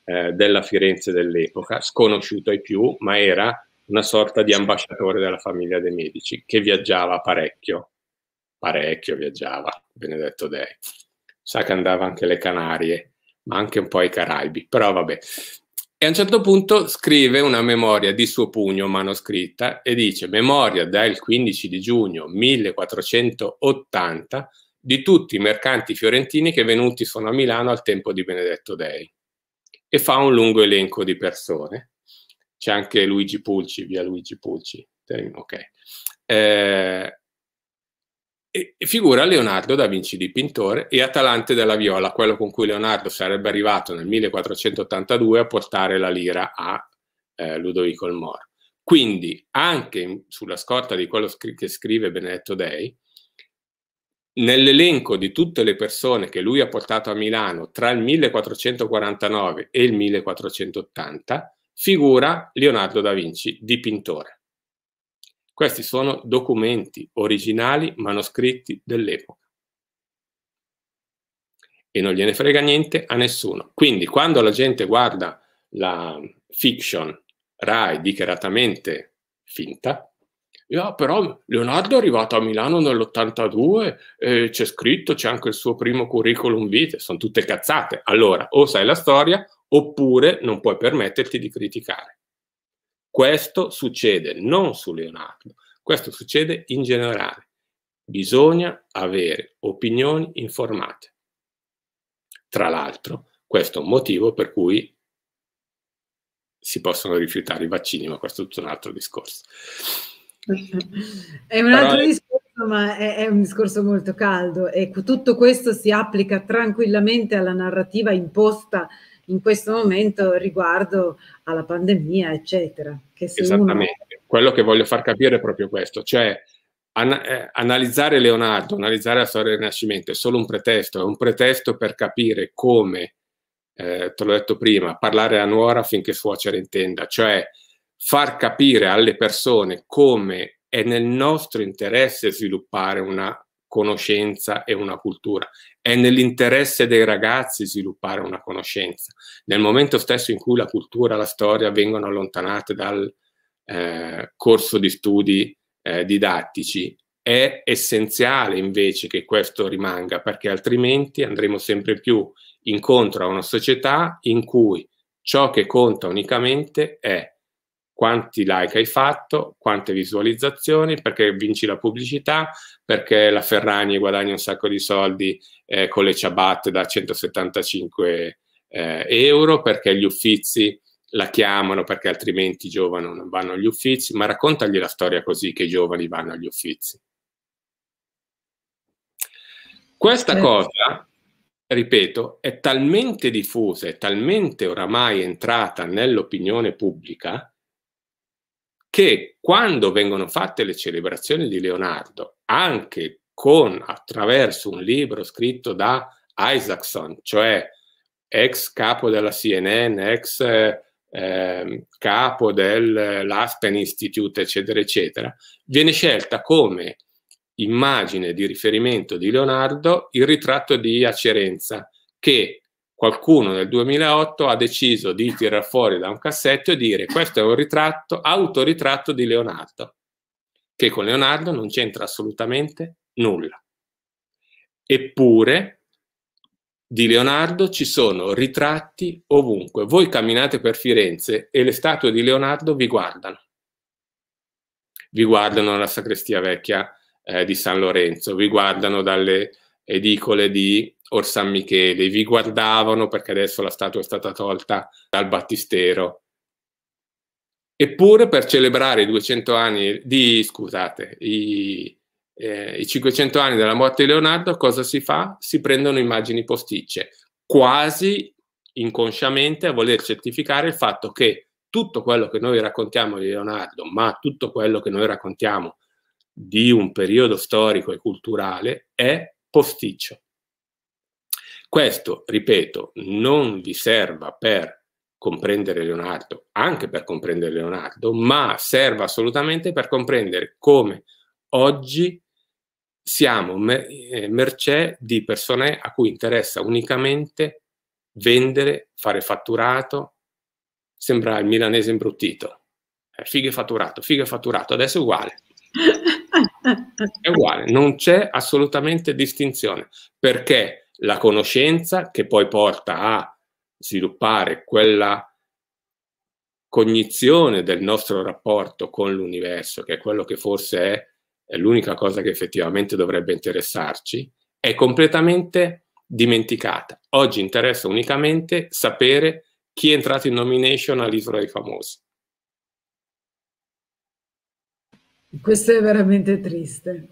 B: eh, della Firenze dell'epoca, sconosciuto ai più, ma era una sorta di ambasciatore della famiglia dei Medici, che viaggiava parecchio, parecchio viaggiava, Benedetto Dei. Sa che andava anche alle Canarie, ma anche un po' ai Caraibi, però vabbè. E a un certo punto scrive una memoria di suo pugno manoscritta e dice memoria dal 15 di giugno 1480 di tutti i mercanti fiorentini che venuti sono a Milano al tempo di Benedetto Dei. E fa un lungo elenco di persone. C'è anche Luigi Pulci, via Luigi Pulci. Ok. Eh, figura Leonardo da Vinci dipintore e Atalante della Viola, quello con cui Leonardo sarebbe arrivato nel 1482 a portare la lira a eh, Ludovico il Moro. Quindi, anche sulla scorta di quello scri- che scrive Benedetto Dei, nell'elenco di tutte le persone che lui ha portato a Milano tra il 1449 e il 1480, figura Leonardo da Vinci, dipintore. Questi sono documenti originali manoscritti dell'epoca. E non gliene frega niente a nessuno. Quindi quando la gente guarda la fiction RAI dichiaratamente finta, ah, però Leonardo è arrivato a Milano nell'82, eh, c'è scritto, c'è anche il suo primo curriculum vitae, sono tutte cazzate. Allora, o sai la storia, oppure non puoi permetterti di criticare. Questo succede non su Leonardo, questo succede in generale. Bisogna avere opinioni informate. Tra l'altro, questo è un motivo per cui si possono rifiutare i vaccini, ma questo è tutto un altro discorso.
A: È un altro Però discorso, ma è, è, un discorso molto caldo e tutto questo si applica tranquillamente alla narrativa imposta in questo momento riguardo alla pandemia, eccetera.
B: Esattamente, uno... quello che voglio far capire è proprio questo, cioè eh, analizzare Leonardo, analizzare la storia del Rinascimento è solo un pretesto, è un pretesto per capire come, eh, te l'ho detto prima, parlare a nuora finché suocera intenda, cioè far capire alle persone come è nel nostro interesse sviluppare una conoscenza e una cultura. È nell'interesse dei ragazzi sviluppare una conoscenza. Nel momento stesso in cui la cultura e la storia vengono allontanate dal eh, corso di studi eh, didattici, è essenziale invece che questo rimanga, perché altrimenti andremo sempre più incontro a una società in cui ciò che conta unicamente è quanti like hai fatto, quante visualizzazioni, perché vinci la pubblicità, perché la Ferragni guadagna un sacco di soldi eh, con le ciabatte da 175 eh, euro, perché gli uffizi la chiamano perché altrimenti i giovani non vanno agli uffizi, ma raccontagli la storia così che i giovani vanno agli uffizi. Questa certo. cosa, ripeto, è talmente diffusa, è talmente oramai entrata nell'opinione pubblica che quando vengono fatte le celebrazioni di Leonardo, anche con, attraverso un libro scritto da Isaacson, cioè ex capo della CNN, ex eh, capo dell'Aspen Institute, eccetera, eccetera, viene scelta come immagine di riferimento di Leonardo il ritratto di Acerenza, che qualcuno nel 2008 ha deciso di tirar fuori da un cassetto e dire questo è un ritratto, autoritratto di Leonardo, che con Leonardo non c'entra assolutamente nulla. Eppure di Leonardo ci sono ritratti ovunque. Voi camminate per Firenze e le statue di Leonardo vi guardano. Vi guardano alla sacrestia vecchia eh, di San Lorenzo, vi guardano dalle edicole di Or San Michele, vi guardavano perché adesso la statua è stata tolta dal battistero. Eppure per celebrare i 200 anni di, scusate, i, eh, i 500 anni della morte di Leonardo, cosa si fa? Si prendono immagini posticce, quasi inconsciamente a voler certificare il fatto che tutto quello che noi raccontiamo di Leonardo, ma tutto quello che noi raccontiamo di un periodo storico e culturale è posticcio. Questo, ripeto, non vi serva per comprendere Leonardo, anche per comprendere Leonardo, ma serve assolutamente per comprendere come oggi siamo eh, mercé di persone a cui interessa unicamente vendere, fare fatturato, sembra il milanese imbruttito, eh, figa fatturato, figa fatturato, adesso è uguale. È uguale, non c'è assolutamente distinzione, perché la conoscenza che poi porta a sviluppare quella cognizione del nostro rapporto con l'universo, che è quello che forse è è l'unica cosa che effettivamente dovrebbe interessarci, è completamente dimenticata. Oggi interessa unicamente sapere chi è entrato in nomination all'Isola dei Famosi.
A: Questo è veramente triste.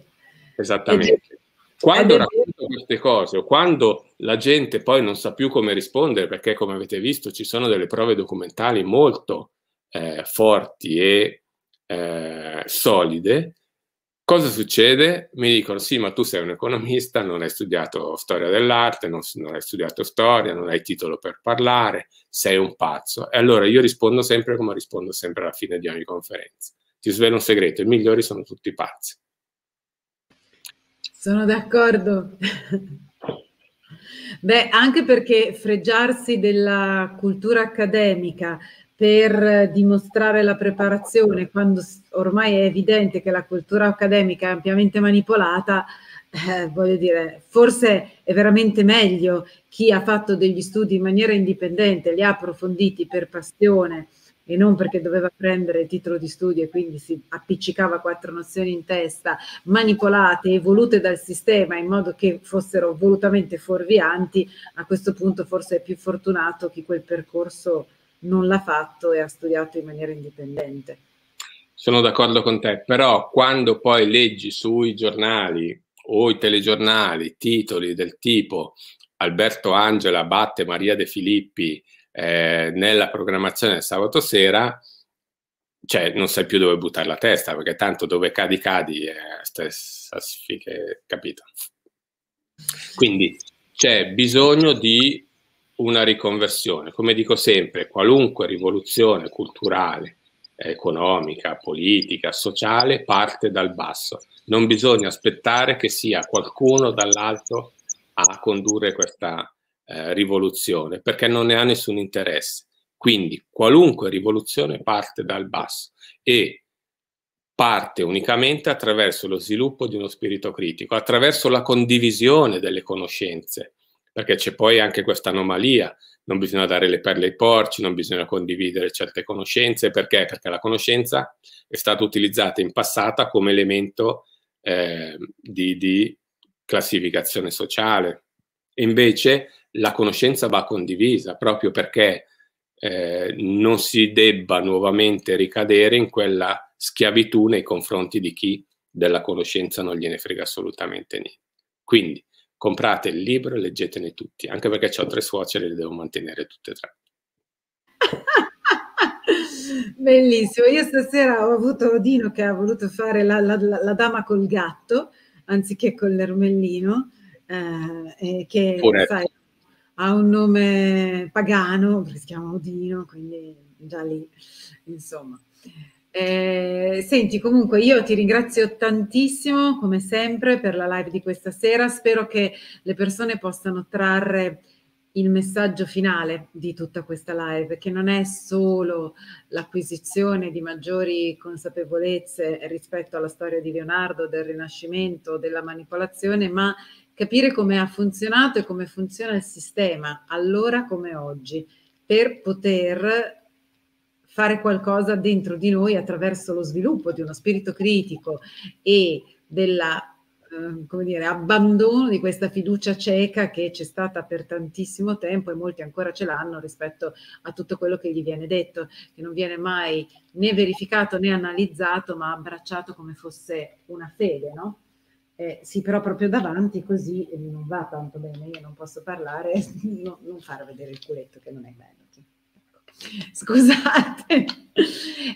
B: Esattamente. Quando racconto queste cose o quando la gente poi non sa più come rispondere, perché come avete visto ci sono delle prove documentali molto eh, forti e eh, solide, Cosa succede? Mi dicono sì, ma tu sei un economista, non hai studiato storia dell'arte, non, non, hai studiato storia, non hai titolo per parlare, sei un pazzo. E allora io rispondo sempre come rispondo sempre alla fine di ogni conferenza. Ti svelo un segreto, i migliori sono tutti pazzi.
A: Sono d'accordo. Beh, anche perché freggiarsi della cultura accademica per dimostrare la preparazione, quando ormai è evidente che la cultura accademica è ampiamente manipolata, eh, voglio dire, forse è veramente meglio chi ha fatto degli studi in maniera indipendente, li ha approfonditi per passione e non perché doveva prendere il titolo di studio e quindi si appiccicava quattro nozioni in testa, manipolate e volute dal sistema in modo che fossero volutamente fuorvianti, a questo punto forse è più fortunato chi quel percorso non l'ha fatto e ha studiato in maniera indipendente.
B: Sono d'accordo con te, però quando poi leggi sui giornali o i telegiornali titoli del tipo Alberto Angela batte Maria De Filippi eh, nella programmazione del sabato sera, cioè non sai più dove buttare la testa, perché tanto dove cadi cadi è stessa sfiche, capito? Quindi c'è bisogno di una riconversione. Come dico sempre, qualunque rivoluzione culturale, economica, politica, sociale parte dal basso. Non bisogna aspettare che sia qualcuno dall'alto a condurre questa eh, rivoluzione, perché non ne ha nessun interesse. Quindi qualunque rivoluzione parte dal basso e parte unicamente attraverso lo sviluppo di uno spirito critico, attraverso la condivisione delle conoscenze, perché c'è poi anche questa anomalia, non bisogna dare le perle ai porci, non bisogna condividere certe conoscenze, perché? Perché la conoscenza è stata utilizzata in passato come elemento eh, di, di classificazione sociale. Invece la conoscenza va condivisa proprio perché eh, non si debba nuovamente ricadere in quella schiavitù nei confronti di chi della conoscenza non gliene frega assolutamente niente. Quindi comprate il libro e leggetene tutti, anche perché ho tre suocere e le devo mantenere tutte e tre.
A: Bellissimo, io stasera ho avuto Odino che ha voluto fare la, la, la dama col gatto anziché con l'ermellino, eh, che sai, ha un nome pagano, perché si chiama Odino, quindi già lì, insomma. Eh, senti, comunque io ti ringrazio tantissimo, come sempre, per la live di questa sera. Spero che le persone possano trarre il messaggio finale di tutta questa live, che non è solo l'acquisizione di maggiori consapevolezze rispetto alla storia di Leonardo, del Rinascimento, della manipolazione, ma capire come ha funzionato e come funziona il sistema, allora come oggi, per poter fare qualcosa dentro di noi attraverso lo sviluppo di uno spirito critico e della Ehm, come dire, abbandono di questa fiducia cieca che c'è stata per tantissimo tempo e molti ancora ce l'hanno rispetto a tutto quello che gli viene detto, che non viene mai né verificato né analizzato, ma abbracciato come fosse una fede, no? Eh, sì, però proprio davanti così non va tanto bene, io non posso parlare, no, non far vedere il culetto che non è bello. Scusate.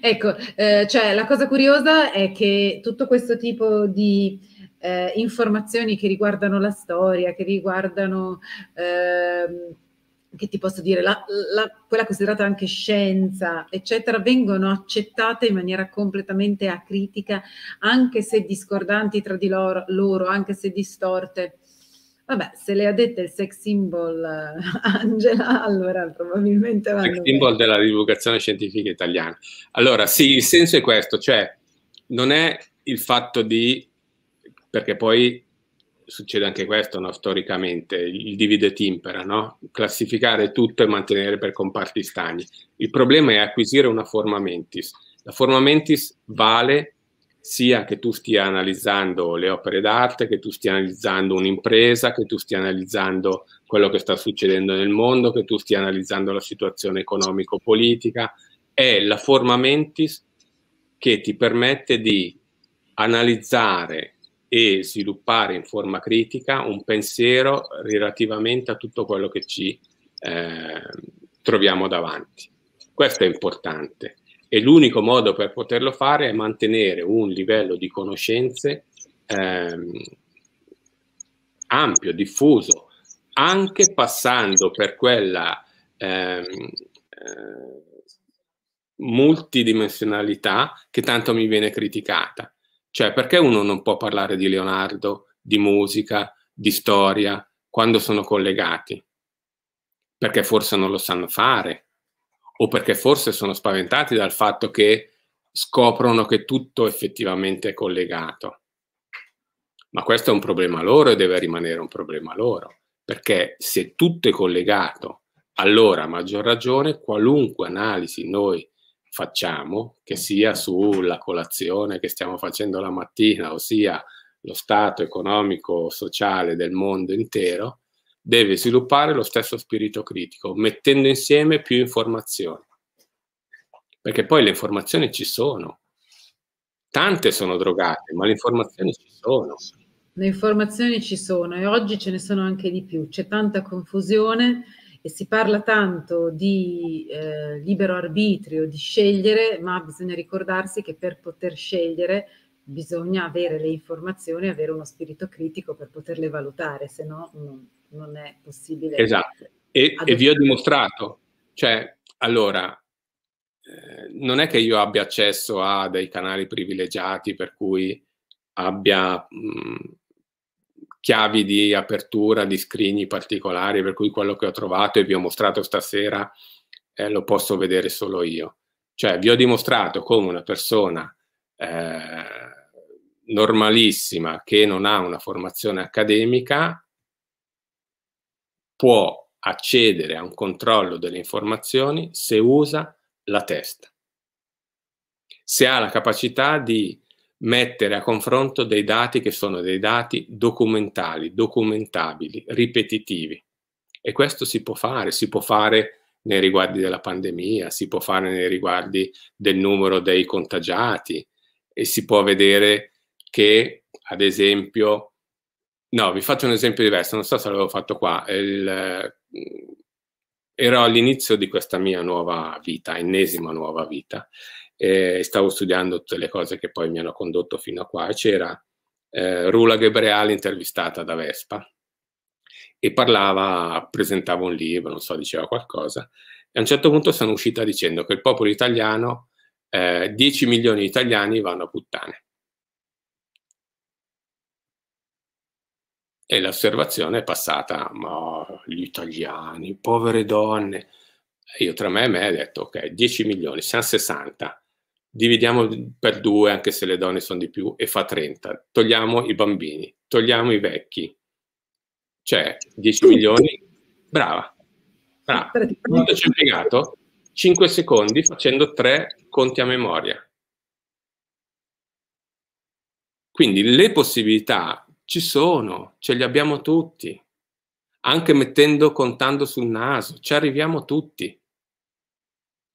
A: ecco, eh, cioè la cosa curiosa è che tutto questo tipo di eh, informazioni che riguardano la storia, che riguardano, eh, che ti posso dire, la, la, quella considerata anche scienza, eccetera, vengono accettate in maniera completamente acritica, anche se discordanti tra di loro, loro anche se distorte. Vabbè, se le ha dette il sex symbol uh, Angela, allora probabilmente
B: vanno Sex symbol bene. della divulgazione scientifica italiana. Allora, sì, il senso è questo, cioè non è il fatto di perché poi succede anche questo no? storicamente, il divide et impera, no? classificare tutto e mantenere per comparti stagni. Il problema è acquisire una forma mentis. La forma mentis vale sia che tu stia analizzando le opere d'arte, che tu stia analizzando un'impresa, che tu stia analizzando quello che sta succedendo nel mondo, che tu stia analizzando la situazione economico-politica. È la forma mentis che ti permette di analizzare e sviluppare in forma critica un pensiero relativamente a tutto quello che ci eh, troviamo davanti. Questo è importante e l'unico modo per poterlo fare è mantenere un livello di conoscenze ehm, ampio, diffuso, anche passando per quella ehm, eh, multidimensionalità che tanto mi viene criticata cioè, perché uno non può parlare di Leonardo, di musica, di storia, quando sono collegati? Perché forse non lo sanno fare, o perché forse sono spaventati dal fatto che scoprono che tutto effettivamente è collegato. Ma questo è un problema loro e deve rimanere un problema loro, perché se tutto è collegato, allora a maggior ragione qualunque analisi noi facciamo, che sia sulla colazione che stiamo facendo la mattina, ossia lo stato economico sociale del mondo intero, deve sviluppare lo stesso spirito critico, mettendo insieme più informazioni. Perché poi le informazioni ci sono. Tante sono drogate, ma le informazioni ci sono.
A: Le informazioni ci sono e oggi ce ne sono anche di più. C'è tanta confusione e si parla tanto di eh, libero arbitrio, di scegliere, ma bisogna ricordarsi che per poter scegliere bisogna avere le informazioni, avere uno spirito critico per poterle valutare, se no non, non è possibile.
B: Esatto, e, e, vi ho dimostrato, cioè, allora, eh, non è che io abbia accesso a dei canali privilegiati per cui abbia mh, chiavi di apertura di scrigni particolari, per cui quello che ho trovato e vi ho mostrato stasera eh, lo posso vedere solo io. Cioè vi ho dimostrato come una persona eh, normalissima che non ha una formazione accademica può accedere a un controllo delle informazioni se usa la testa, se ha la capacità di mettere a confronto dei dati che sono dei dati documentali, documentabili, ripetitivi. E questo si può fare, si può fare nei riguardi della pandemia, si può fare nei riguardi del numero dei contagiati e si può vedere che, ad esempio, no, vi faccio un esempio diverso, non so se l'avevo fatto qua, il, ero all'inizio di questa mia nuova vita, ennesima nuova vita, e stavo studiando tutte le cose che poi mi hanno condotto fino a qua c'era eh, Rula Gebreal intervistata da Vespa e parlava, presentava un libro, non so, diceva qualcosa e a un certo punto sono uscita dicendo che il popolo italiano eh, 10 milioni di italiani vanno a puttane. E l'osservazione è passata, ma gli italiani, povere donne. Io tra me e me ho detto, ok, 10 milioni, siamo 60, dividiamo per due, anche se le donne sono di più, e fa 30. Togliamo i bambini, togliamo i vecchi. Cioè, 10 milioni, brava. brava. Quanto ci ho impiegato? 5 secondi facendo tre conti a memoria. Quindi le possibilità ci sono, ce li abbiamo tutti. Anche mettendo, contando sul naso, ci arriviamo tutti.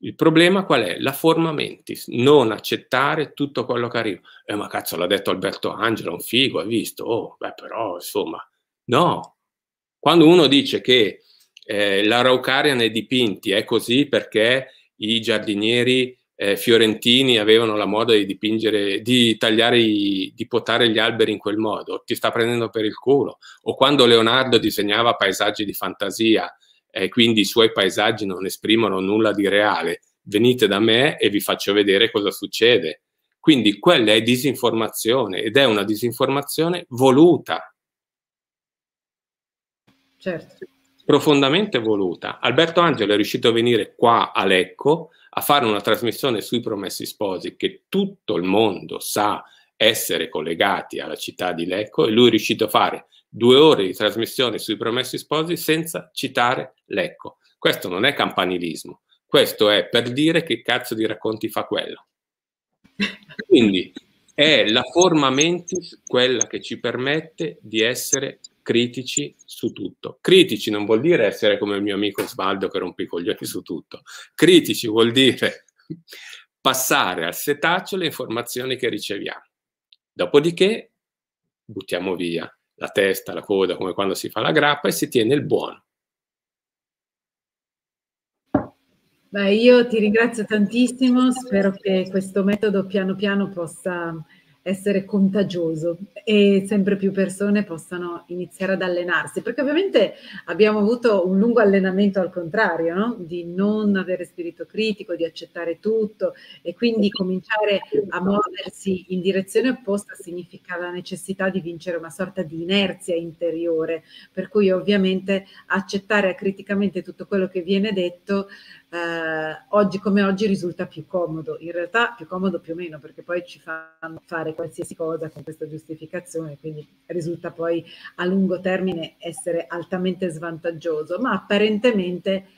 B: Il problema qual è? La forma mentis, non accettare tutto quello che arriva. Eh, ma cazzo, l'ha detto Alberto Angelo, un figo, hai visto? Oh, beh, però, insomma, no. Quando uno dice che eh, l'Araucaria nei dipinti è così perché i giardinieri eh, fiorentini avevano la moda di dipingere, di tagliare, i, di potare gli alberi in quel modo, ti sta prendendo per il culo. O quando Leonardo disegnava paesaggi di fantasia e eh, quindi i suoi paesaggi non esprimono nulla di reale, venite da me e vi faccio vedere cosa succede. Quindi quella è disinformazione ed è una disinformazione voluta.
A: Certo.
B: Profondamente voluta. Alberto Angelo è riuscito a venire qua a Lecco a fare una trasmissione sui Promessi Sposi che tutto il mondo sa essere collegati alla città di Lecco e lui è riuscito a fare due ore di trasmissione sui Promessi Sposi senza citare Lecco. Questo non è campanilismo, questo è per dire che cazzo di racconti fa quello. Quindi è la forma mentis quella che ci permette di essere critici su tutto. Critici non vuol dire essere come il mio amico Sbaldo che rompe i coglioni su tutto. Critici vuol dire passare al setaccio le informazioni che riceviamo. Dopodiché buttiamo via la testa, la coda, come quando si fa la grappa e si tiene il buono.
A: Beh, io ti ringrazio tantissimo, spero che questo metodo piano piano possa essere contagioso e sempre più persone possano iniziare ad allenarsi, perché ovviamente abbiamo avuto un lungo allenamento al contrario, no? di non avere spirito critico, di accettare tutto e quindi cominciare a muoversi in direzione opposta significa la necessità di vincere una sorta di inerzia interiore, per cui ovviamente accettare criticamente tutto quello che viene detto eh, oggi come oggi risulta più comodo, in realtà più comodo più o meno perché poi ci fanno fare qualsiasi cosa con questa giustificazione, quindi risulta poi a lungo termine essere altamente svantaggioso, ma apparentemente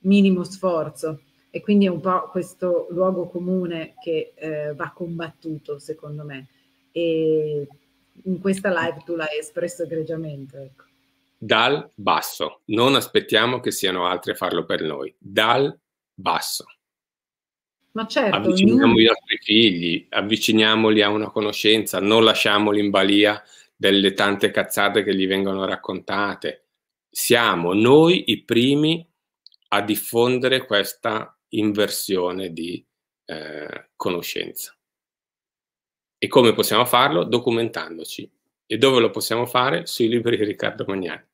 A: minimo sforzo e quindi è un po' questo luogo comune che eh, va combattuto secondo me e in questa live tu l'hai espresso egregiamente. Ecco
B: dal basso. Non aspettiamo che siano altri a farlo per noi, dal basso.
A: Ma certo,
B: avviciniamo ognuno... i nostri figli, avviciniamoli a una conoscenza, non lasciamoli in balia delle tante cazzate che gli vengono raccontate. Siamo noi i primi a diffondere questa inversione di eh, conoscenza. E come possiamo farlo? Documentandoci, e dove lo possiamo fare? Sui libri di Riccardo Magnani.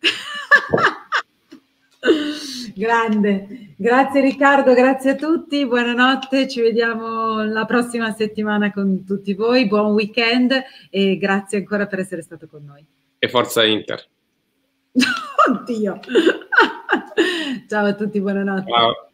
A: Grande, grazie Riccardo, grazie a tutti, buonanotte, ci vediamo la prossima settimana con tutti voi, buon weekend e grazie ancora per essere stato con noi.
B: E forza Inter.
A: Oddio. Ciao a tutti, buonanotte.
B: Ciao.